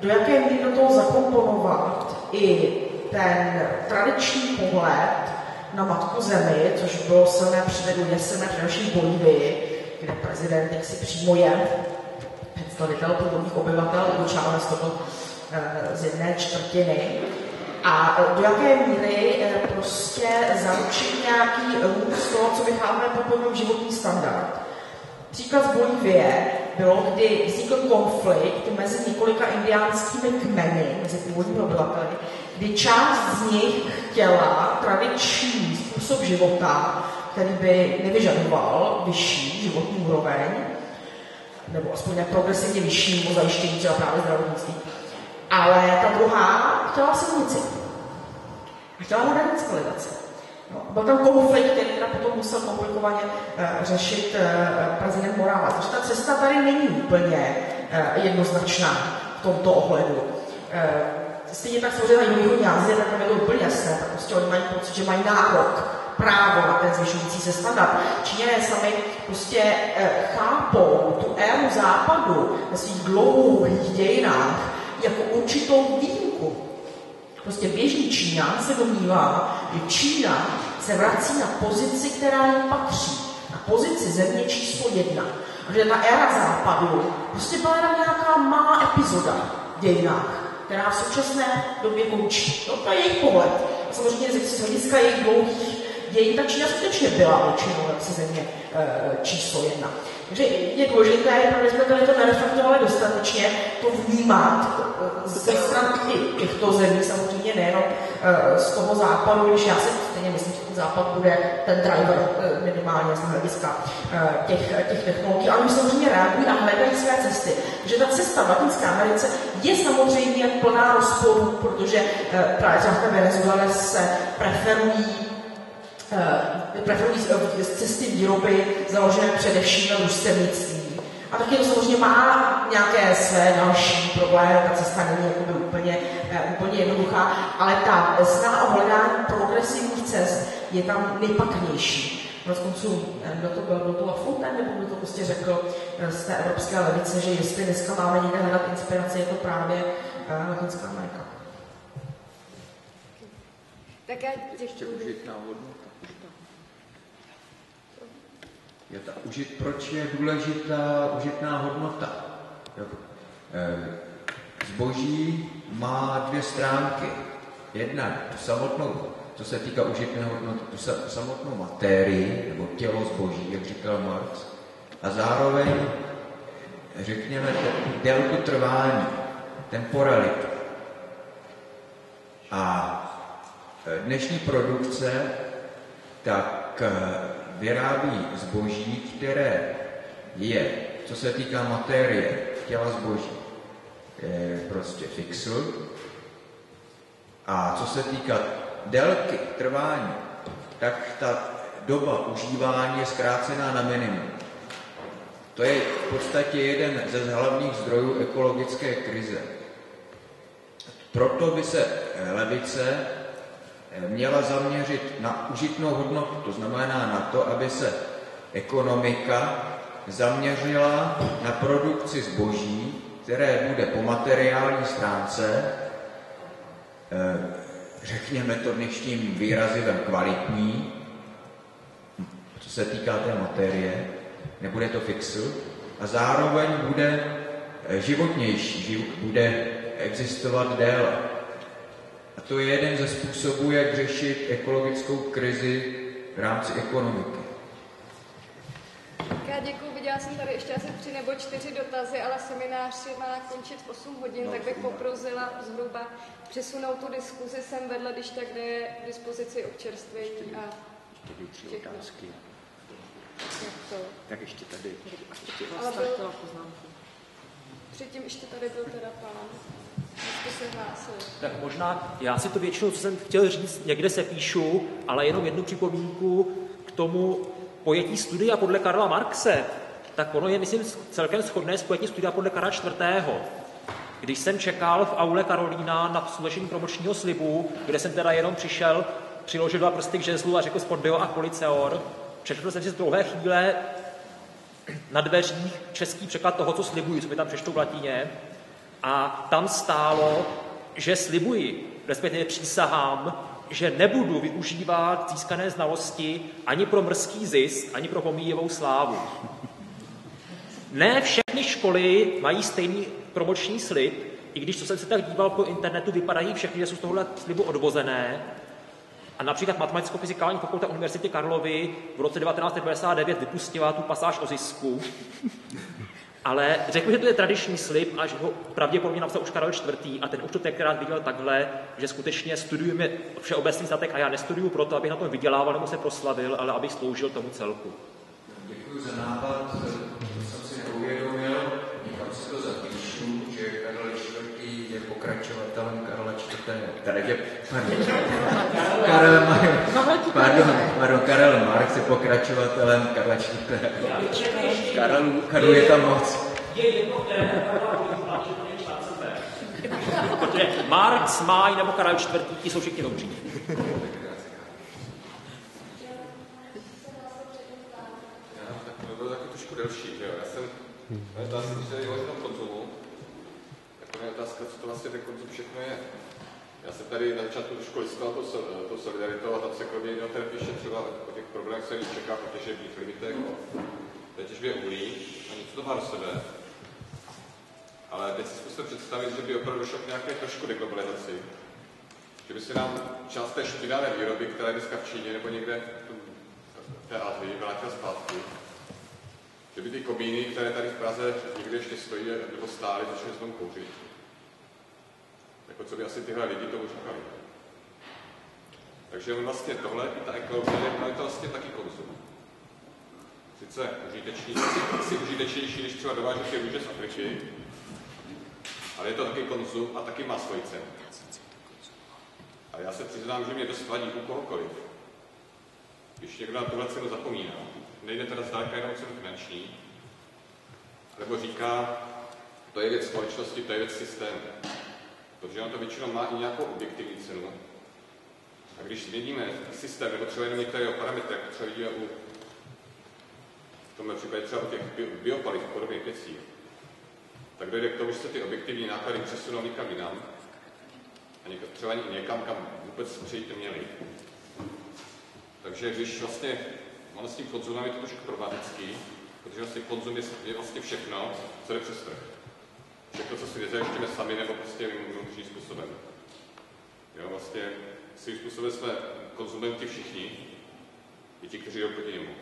do jaké míry do toho zakomponovat i ten tradiční pohled na matku zemi, což bylo silné přivedení silné především v Bolívii, kde prezident jak si přímo je představitel původních obyvatel, Hugo Chávez to byl eh, z jedné čtvrtiny. A do jaké míry eh, prostě zaručit nějaký růst toho, co vycházíme pod životní standard. Příklad z Bolívie bylo, kdy vznikl konflikt mezi několika indiánskými kmeny, mezi původními obyvateli, kdy část z nich chtěla tradiční způsob života, který by nevyžadoval vyšší životní úroveň, nebo aspoň neprogresivně vyšší o zajištění třeba právě zdravotnictví. Ale ta druhá chtěla silnici. A chtěla moderní civilizaci. No, byl tam konflikt, který teda potom musel komplikovaně uh, řešit uh, prezident Morales. Takže ta cesta tady není úplně uh, jednoznačná v tomto ohledu. Uh, stejně tak samozřejmě na jihovýchodní Asii, tak tam je to úplně jasné, tak prostě oni mají pocit, že mají nárok, právo na ten zvyšující se standard. Číňané sami prostě chápou tu éru západu ve svých dlouhých dějinách jako určitou výjimku. Prostě běžný Číňan se domnívá, že Čína se vrací na pozici, která jim patří. Na pozici země číslo jedna. A že ta éra západu prostě byla jenom nějaká malá epizoda v dějinách která v současné době končí. No, to je jejich pohled. A samozřejmě z hlediska jejich dlouhých dějin ta Čína skutečně byla většinou jaksi země e, číslo jedna. Takže je důležité, protože jsme tady to nereflektovali dostatečně, to vnímat eh, ze stran těchto zemí, samozřejmě nejenom eh, z toho západu, když já si stejně myslím, že ten západ bude ten driver eh, minimálně z hlediska těch, těch technologií, ale oni samozřejmě reagují a hledají své cesty. Takže ta cesta v Latinské Americe je samozřejmě plná rozporů, protože právě třeba v Venezuele se preferují preferují cesty výroby založené především na družstevnictví. A taky to samozřejmě má nějaké své další problémy, ta cesta není jakoby úplně, uh, úplně jednoduchá, ale ta snaha o hledání progresivních cest je tam nejpatrnější. Konec konců, eh, kdo to byl, byl to Lafontaine, nebo kdo to prostě řekl z té evropské levice, že jestli dneska máme někde hledat inspiraci, je to právě Latinská Amerika. Tak já Ještě užitná hodnota. Je ta užit, proč je důležitá užitná hodnota? Eh, zboží má dvě stránky. Jedna, tu samotnou, co se týká užitné hodnoty, tu samotnou matérii, nebo tělo zboží, jak říkal Marx, a zároveň, řekněme, délku trvání, temporalitu. A eh, dnešní produkce tak eh, vyrábí zboží, které je, co se týká materie, těla zboží, je prostě fixl. A co se týká délky trvání, tak ta doba užívání je zkrácená na minimum. To je v podstatě jeden ze hlavních zdrojů ekologické krize. Proto by se levice měla zaměřit na užitnou hodnotu, to znamená na to, aby se ekonomika zaměřila na produkci zboží, které bude po materiální stránce, eh, řekněme to dnešním výrazivem kvalitní, co se týká té materie, nebude to fixu, a zároveň bude životnější, bude existovat déle. To je jeden ze způsobů, jak řešit ekologickou krizi v rámci ekonomiky. Já děkuji, viděla jsem tady ještě asi tři nebo čtyři dotazy, ale seminář má končit v 8 hodin, no, tak bych poprosila zhruba přesunout tu diskuzi sem vedle, když tak kde je k dispozici občerstvení a všechno. Jak to? Tak ještě tady. Ještě ale byl, předtím ještě tady byl teda pán. Tak možná, já si to většinou, co jsem chtěl říct, někde se píšu, ale jenom jednu připomínku k tomu pojetí studia podle Karla Marxe. Tak ono je, myslím, celkem shodné s pojetí studia podle Karla IV. Když jsem čekal v aule Karolína na složení promočního slibu, kde jsem teda jenom přišel, přiložil dva prsty k žezlu a řekl Spodbio a Policeor, přečetl jsem si z dlouhé chvíle na dveřích český překlad toho, co slibuji, co mi tam přečtou v latině, a tam stálo, že slibuji, respektive přísahám, že nebudu využívat získané znalosti ani pro mrzký zisk, ani pro pomíjivou slávu. Ne všechny školy mají stejný promoční slib, i když, co jsem se tak díval po internetu, vypadají všechny, že jsou z tohohle slibu odvozené. A například Matematicko-fyzikální fakulta Univerzity Karlovy v roce 1999 vypustila tu pasáž o zisku, ale řekl, že to je tradiční slib a že ho pravděpodobně napsal už Karel IV. a ten už to tenkrát viděl takhle, že skutečně studujeme všeobecný statek a já nestuduju proto, abych na tom vydělával nebo se proslavil, ale abych sloužil tomu celku. Děkuji za nápad, Takže, pardon, Karel, pardon, pardon, Karel Marx je pokračovatelem Karla IV. Karel, Karel je tam moc. Je jedno, které Protože Marx, Máj nebo Karel IV. ti jsou všichni dobří. Já, trošku delší, že jo? Já jsem, otázka, když se hovoří o konzumu, tak je otázka, co to vlastně ten konzum všechno je. Já jsem tady na začátku školstva to, to solidaritou a tam se kromě jiného tady píše třeba o těch problémech, se čeká po těžebních limitech, o těžbě uhlí a něco to má do sebe. Ale teď si zkuste představit, že by opravdu došlo k nějaké trošku deglobalizaci, že by se nám část té špinavé výroby, která je dneska v Číně nebo někde v té Azii, vrátila zpátky. Že by ty komíny, které tady v Praze někde ještě stojí nebo stály, začaly znovu kouřit. Jako co by asi tyhle lidi tomu říkali. Takže vlastně tohle, i ta ekologie, je to vlastně taky konzum. Sice užitečný, asi užitečnější, než třeba dovážet ty růže z Afriky, ale je to taky konzum a taky má svoji cenu. A já se přiznám, že mě dost vadí u kohokoliv, když někdo na tuhle cenu zapomíná. Nejde teda zdaleka jenom cenu finanční, nebo říká, to je věc společnosti, to je věc systému. Protože on to většinou má i nějakou objektivní cenu. A když změníme systém, nebo třeba jenom některé parametry, jako třeba vidíme u v tomhle případě třeba u těch biopaliv a podobných věcí, tak dojde k tomu, že se ty objektivní náklady přesunou někam jinam a někam, třeba někam, kam vůbec přejít neměli. Takže když vlastně ono s tím konzumem je to trošku problematický, protože vlastně konzum je, je vlastně všechno, co jde přes trh. Všechno, co si nezajišťujeme sami, nebo prostě vnitřním způsobem. Jo, vlastně svým způsobem jsme konzumenti všichni, i ti, kteří jdou proti němu.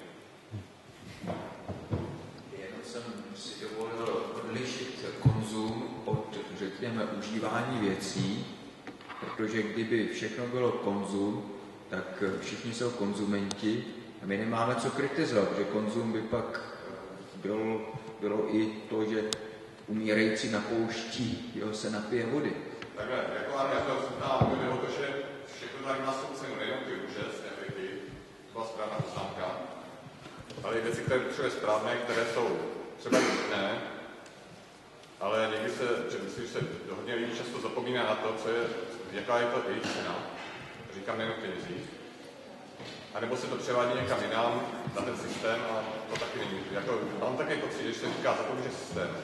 Jenom jsem si dovolil odlišit konzum od, řekněme, užívání věcí, protože kdyby všechno bylo konzum, tak všichni jsou konzumenti a my nemáme co kritizovat, protože konzum by pak bylo, bylo i to, že umírající na poušti jo, se napije vody. Takhle, jako ano, jako znám, jde o to, že všechno tady má svou cenu, nejenom ty růže to byla správná poznámka, ale i věci, které jsou správné, které jsou třeba nutné, ale někdy se, že myslím, že se hodně lidí často zapomíná na to, co je, jaká je to jejich cena. Říkám nejen penězích. A nebo se to převádí někam jinam na ten systém a to taky není. Jako, mám také pocit, že se říká zapomíže systém.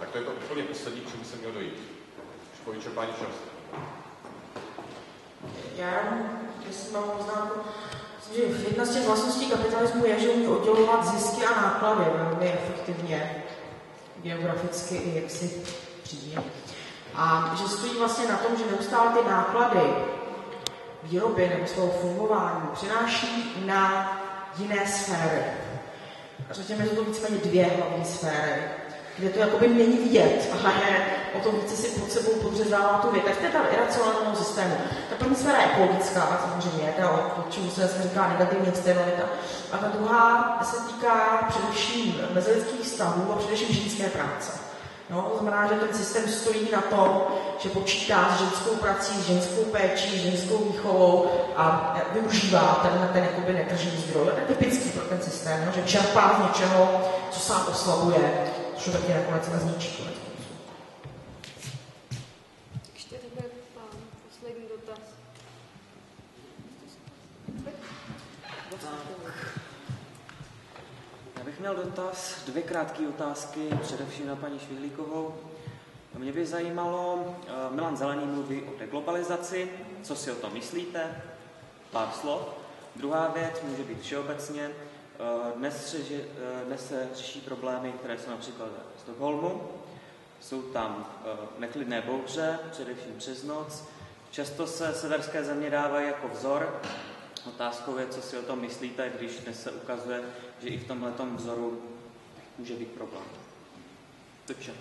Tak to je to úplně poslední, k čemu se měl dojít. Už po vyčerpání času. Já jestli mám poznámku, že jedna z těch vlastností kapitalismu je, že umí oddělovat zisky a náklady velmi efektivně, geograficky i jaksi přímě. A že stojí vlastně na tom, že neustále ty náklady výroby nebo svého fungování přenáší na jiné sféry. A řekněme, že to víceméně dvě hlavní sféry kde to jakoby není vidět, ale o tom více si pod sebou podřezává tu větev. To je ta iracionálního systému. Ta první sféra je ekologická, samozřejmě, ta, o čemu se říká negativní externalita. A ta druhá se týká především mezilidských vztahů a především ženské práce. No, to znamená, že ten systém stojí na tom, že počítá s ženskou prací, s ženskou péčí, s ženskou výchovou a využívá tenhle ten jakoby netržní zdroj. To je typický pro ten systém, no, že čerpá z něčeho, co sám oslabuje což taky nakonec konců. Ještě takhle poslední dotaz. Já bych měl dotaz, dvě krátké otázky, především na paní Švihlíkovou. Mě by zajímalo, eh, Milan Zelený mluví o deglobalizaci, co si o tom myslíte? Pár slov. Druhá věc může být všeobecně, dnes, řeži, eh, dnes se řeší problémy, které jsou například v Stockholmu. Jsou tam eh, neklidné bouře, především přes noc. Často se severské země dávají jako vzor. Otázkou je, co si o tom myslíte, když dnes se ukazuje, že i v tomhle vzoru může být problém. Takže.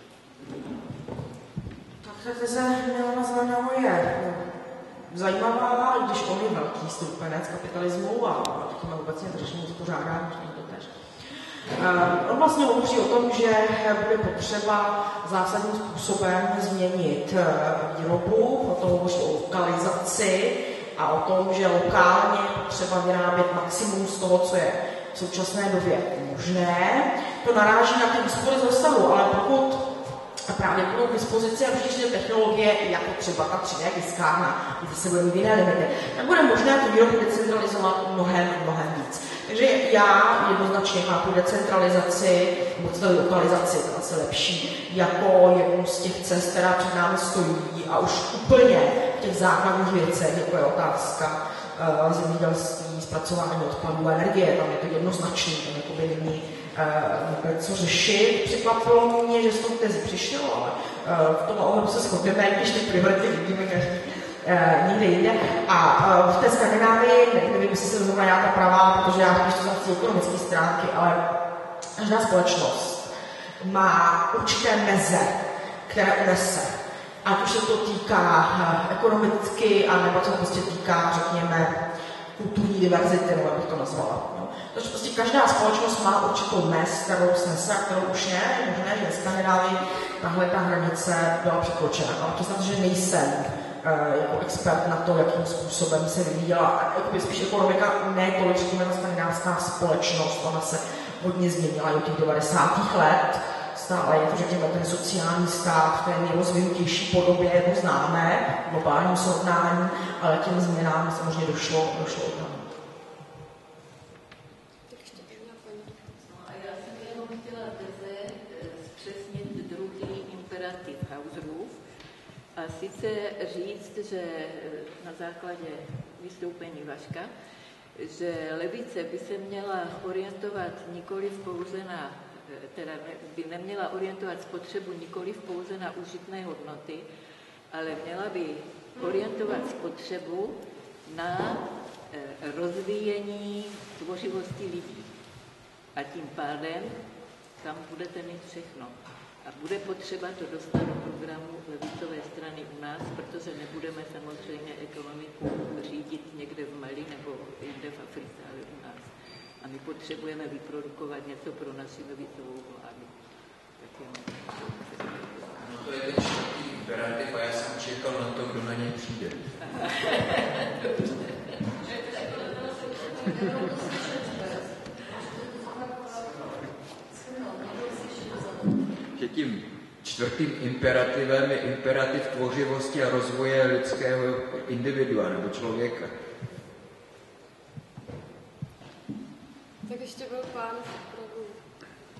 Tak ta teze Milana Zeleného je zajímavá, když on je velký stoupenec kapitalismu a řekněme obecně tržního uspořádání, to tež. Uh, on vlastně hovoří o tom, že bude potřeba zásadním způsobem změnit eh, výrobu, o tom hovoří o lokalizaci a o tom, že lokálně třeba vyrábět maximum z toho, co je v současné době možné. To naráží na ty úspory z ale pokud a právě budou k dispozici a příště technologie, jako třeba ta 3D tiskárna, kde se bude mít jiné limity, tak bude možné tu výrobu decentralizovat mnohem, mnohem víc. Takže já jednoznačně chápu decentralizaci, nebo lokalizaci, to asi lepší, jako jednu z těch cest, která před námi stojí a už úplně v těch základních věcech, jako je otázka uh, zemědělství, zpracování odpadů, energie, tam je to jednoznačné, tam jako by není uh, co řešit. Překvapilo mě, že s tou tezi přišel, ale uh, v tom ohledu se shodneme, když ty priority vidíme každý někde jinde. A v té Skandinávii, nevím, jestli se zrovna ta pravá, protože já spíš to znám ekonomické stránky, ale každá společnost má určité meze, které unese ať už se to týká eh, ekonomicky, anebo se prostě týká, řekněme, kulturní diverzity, nebo jak to nazvala. Takže prostě každá společnost má určitou mez, kterou snese, kterou už je. Je možné, že v Skandinávii tahle ta hranice byla překročena. Ale přiznat, že nejsem uh, jako expert na to, jakým způsobem se vyvíjela jakoby spíš ekonomika, ne tolik, řekněme, ta skandinávská společnost, ona se hodně změnila od těch 90. let stále je to, řekněme, ten sociální stát v té nejrozvinutější podobě, známe, v globálním srovnání, ale těm změnám samozřejmě došlo, došlo i A sice říct, že na základě vystoupení Vaška, že levice by se měla orientovat nikoli pouze na teda by neměla orientovat spotřebu nikoli pouze na užitné hodnoty, ale měla by orientovat spotřebu na eh, rozvíjení tvořivosti lidí. A tím pádem tam budete mít všechno. A bude potřeba to dostat do programu levicové strany u nás, protože nebudeme samozřejmě ekonomiku řídit někde v Mali nebo jinde v Africe, ale u nás. A my potřebujeme vyprodukovat něco pro naši levicovou vládu. No to je ten čtvrtý imperativ a já jsem čekal na to, kdo na něj přijde. Tím čtvrtým imperativem je imperativ tvořivosti a rozvoje lidského individua nebo člověka. Tak ještě byl pán opravdu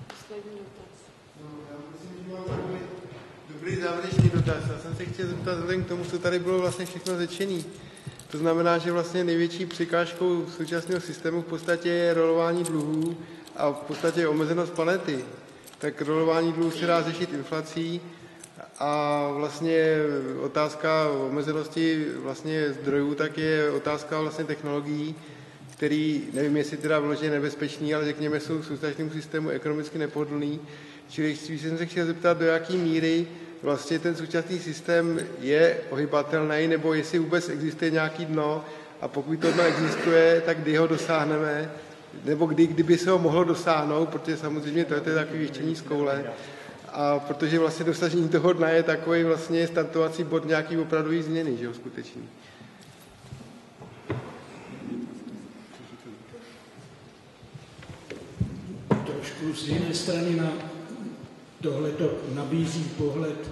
poslední dotaz. No, já myslím, že mám takový dobrý závěrečný dotaz. Já jsem se chtěl zeptat vzhledem k tomu, co tady bylo vlastně všechno řečený. To znamená, že vlastně největší překážkou současného systému v podstatě je rolování dluhů a v podstatě omezenost planety. Tak rolování dluhů se dá řešit inflací a vlastně otázka omezenosti vlastně zdrojů tak je otázka vlastně technologií který, nevím, jestli teda vloženě nebezpečný, ale řekněme, jsou v současnému systému ekonomicky nepohodlný. Čili jsem se chtěl zeptat, do jaké míry vlastně ten současný systém je ohybatelný, nebo jestli vůbec existuje nějaký dno a pokud to dno existuje, tak kdy ho dosáhneme, nebo kdy, kdyby se ho mohlo dosáhnout, protože samozřejmě to je takový věštění z koule. A protože vlastně dosažení toho dna je takový vlastně startovací bod nějaký opravdový změny, že jo, skutečný. trošku z jiné strany na tohle to nabízí pohled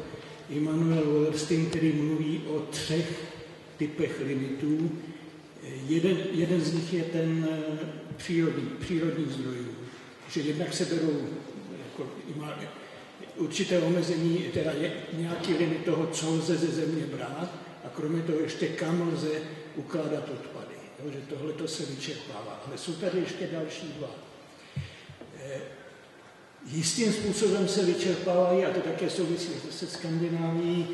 Immanuel Wallerstein, který mluví o třech typech limitů. Jeden, jeden z nich je ten přírodní, přírodní zdrojů, že jednak se berou jako, má určité omezení, teda je nějaký limit toho, co lze ze země brát a kromě toho ještě kam lze ukládat odpady. Jo, že tohle to se vyčerpává. Ale jsou tady ještě další dva jistým způsobem se vyčerpávají, a to také souvisí se Skandinávií,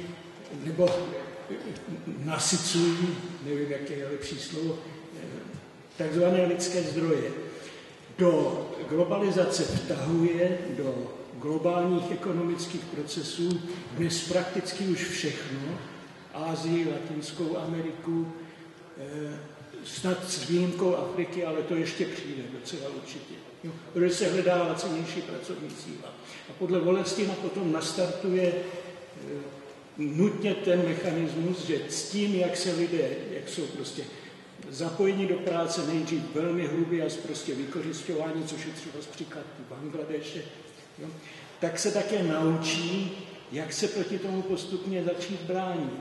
nebo nasycují, nevím, jaké je lepší slovo, takzvané lidské zdroje. Do globalizace vtahuje do globálních ekonomických procesů dnes prakticky už všechno, Ázii, Latinskou Ameriku, eh, snad s výjimkou Afriky, ale to ještě přijde docela určitě jo, protože se hledá lacenější pracovní síla. A podle Volestina potom nastartuje e, nutně ten mechanismus, že s tím, jak se lidé, jak jsou prostě zapojeni do práce nejdřív velmi hrubě a prostě vykořišťování, což je třeba z příkladu Bangladeše, jo, tak se také naučí, jak se proti tomu postupně začít bránit.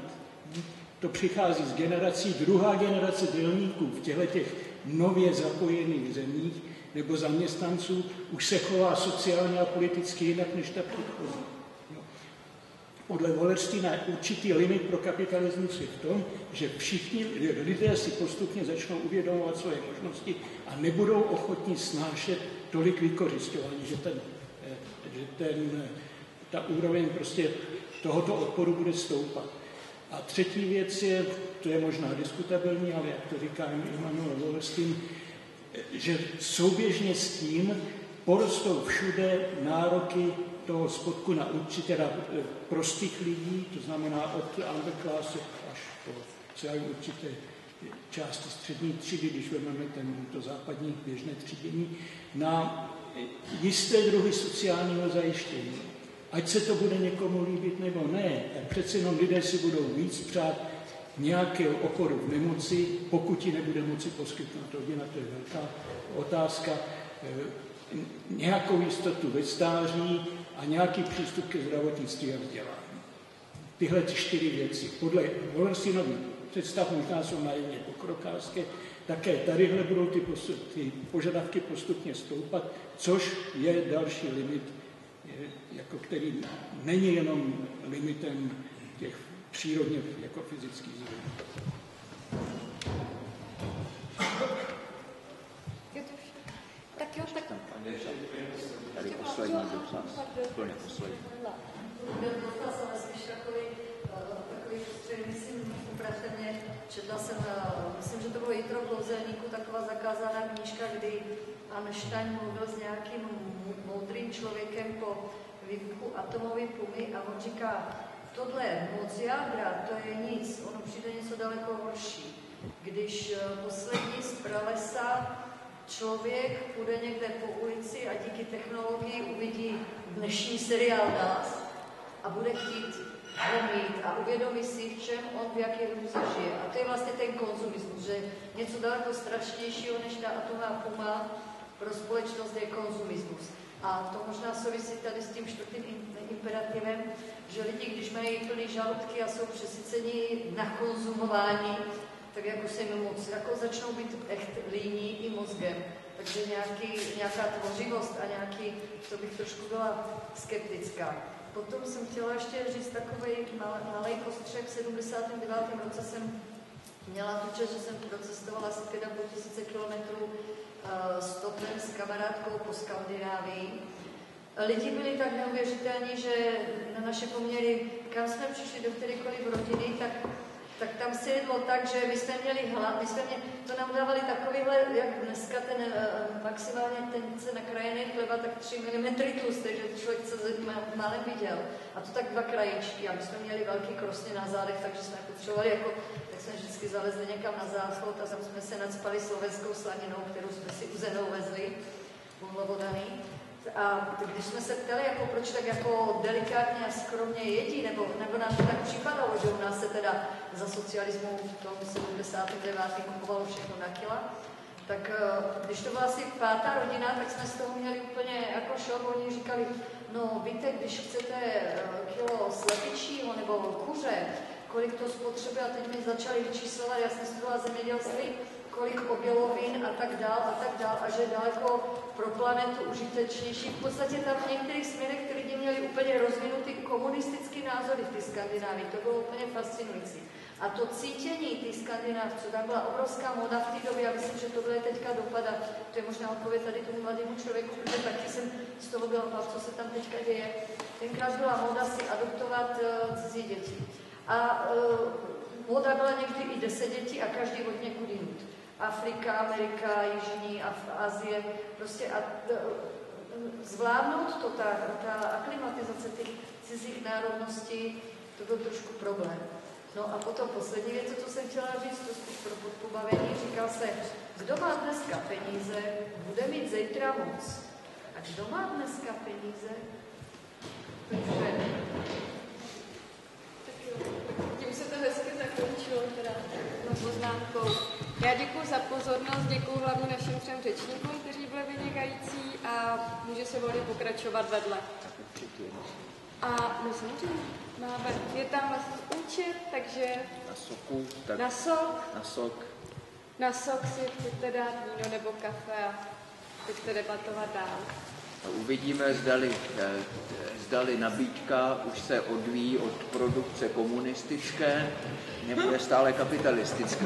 To přichází z generací, druhá generace dělníků v těchto těch nově zapojených zemích nebo zaměstnanců už se chová sociálně a politicky jinak než ta předchozí. Podle Wallersteina určitý limit pro kapitalismus je v tom, že všichni lidé si postupně začnou uvědomovat svoje možnosti a nebudou ochotni snášet tolik vykořišťování, že ten, eh, že ten, ta úroveň prostě tohoto odporu bude stoupat. A třetí věc je, to je možná diskutabilní, ale jak to říká Immanuel Wallerstein, že souběžně s tím porostou všude nároky toho spodku na určitě teda eh, prostých lidí, to znamená od underclassu až po celé určité části střední třídy, když vezmeme ten, to západní běžné třídění, na jisté druhy sociálního zajištění. Ať se to bude někomu líbit nebo ne, tak přece jenom lidé si budou víc přát nějakého oporu v nemoci, pokud ji nebude moci poskytnout rodina, to je velká otázka, eh, nějakou jistotu ve stáří a nějaký přístup ke zdravotnictví a vzdělání. Tyhle ty čtyři věci. Podle Wallersteinových představ možná jsou naivně pokrokářské, také tadyhle budou ty, postup, ty požadavky postupně stoupat, což je další limit, jako který není jenom limitem těch přírodně jako fyzických zdrojů. Tak jo, tak... Tady poslední dotaz, úplně poslední. Byl dotaz, ale spíš takový, takový myslím, upravte mě, četla jsem, myslím, že to bylo Jitro v Louzelníku, taková zakázaná knížka, kdy Einstein mluvil s nějakým moudrým člověkem po výbuchu atomové pumy a on říká, tohle moc jádra, to je nic, ono přijde něco daleko horší. Když poslední z pralesa člověk půjde někde po ulici a díky technologii uvidí dnešní seriál nás a bude chtít ho mít a uvědomí si, v čem on v jaké hruze žije. A to je vlastně ten konzumismus, že něco daleko strašnějšího než ta atomová puma pro společnost je konzumismus. A to možná souvisí tady s tím čtvrtým imperativem, že lidi, když mají plný žaludky a jsou přesyceni na konzumování, tak jako se jim moc, jako začnou být echt líní i mozgem. Takže nějaký, nějaká tvořivost a nějaký, to bych trošku byla skeptická. Potom jsem chtěla ještě říct takový malý postřeh. V 79. roce jsem měla tu čest, že jsem procestovala asi teda po tisíce kilometrů uh, stopem s kamarádkou po Skandinávii. Lidi byli tak neuvěřitelní, že na naše poměry, kam jsme přišli do kterékoliv rodiny, tak tak tam se jedlo tak, že my jsme měli hlad, my jsme mě, to nám dávali takovýhle, jak dneska ten uh, maximálně ten se nakrajený chleba, tak 3 mm tlustý, že člověk se málem viděl. A to tak dva krajičky a my jsme měli velký krosně na zádech, takže jsme potřebovali jako, tak jsme vždycky zalezli někam na záchod a tam jsme se nadspali slovenskou slaninou, kterou jsme si uzenou vezli, vodaný. A když jsme se ptali, jako proč tak jako delikátně a skromně jedí, nebo, nebo nám to tak připadalo, že u nás se teda za socialismu v tom 79. kupovalo všechno na kila, tak eh, když to byla asi pátá rodina, tak jsme z toho měli úplně jako šok. Oni říkali, no víte, když chcete eh, kilo slepičího nebo kuře, kolik to spotřebuje, a teď mi začali vyčíslovat, já jsem studovala zemědělství, kolik obilovin a tak dál a tak dál a že je daleko pro planetu užitečnější. V podstatě tam v některých směrech ty lidi měli úplně rozvinutý komunistický názory v té Skandinávii. To bylo úplně fascinující. A to cítění té Skandinávců, tam byla obrovská moda v té době, a myslím, že tohle je teďka dopada. To je možná odpověď tady tomu mladému člověku, protože taky jsem z toho byla co se tam teďka děje. Tenkrát byla moda si adoptovat uh, cizí děti. A uh, moda byla někdy i deset dětí a každý od někud jinut. Afrika, Amerika, Jižní Af- Azie, prostě a, zvládnout to, ta, ta aklimatizace těch cizích národností, to byl trošku problém. No a potom poslední věc, co jsem chtěla říct, to pro podpobavení, říkal se, kdo má dneska peníze, bude mít zítra moc. A kdo má dneska peníze, takže tím se to hezky zakončilo, teda poznámkou. Já děkuji za pozornost, děkuji hlavně našim třem řečníkům, kteří byli vynikající a může se volně pokračovat vedle. A no samozřejmě, máme, je tam vlastně účet, takže... Na soku, tak na sok. Na sok. Na sok si chcete dát víno nebo kafe a chcete debatovat dál. A uvidíme, zdali, eh, zdali nabídka už se odvíjí od produkce komunistické, nebo je stále kapitalistická.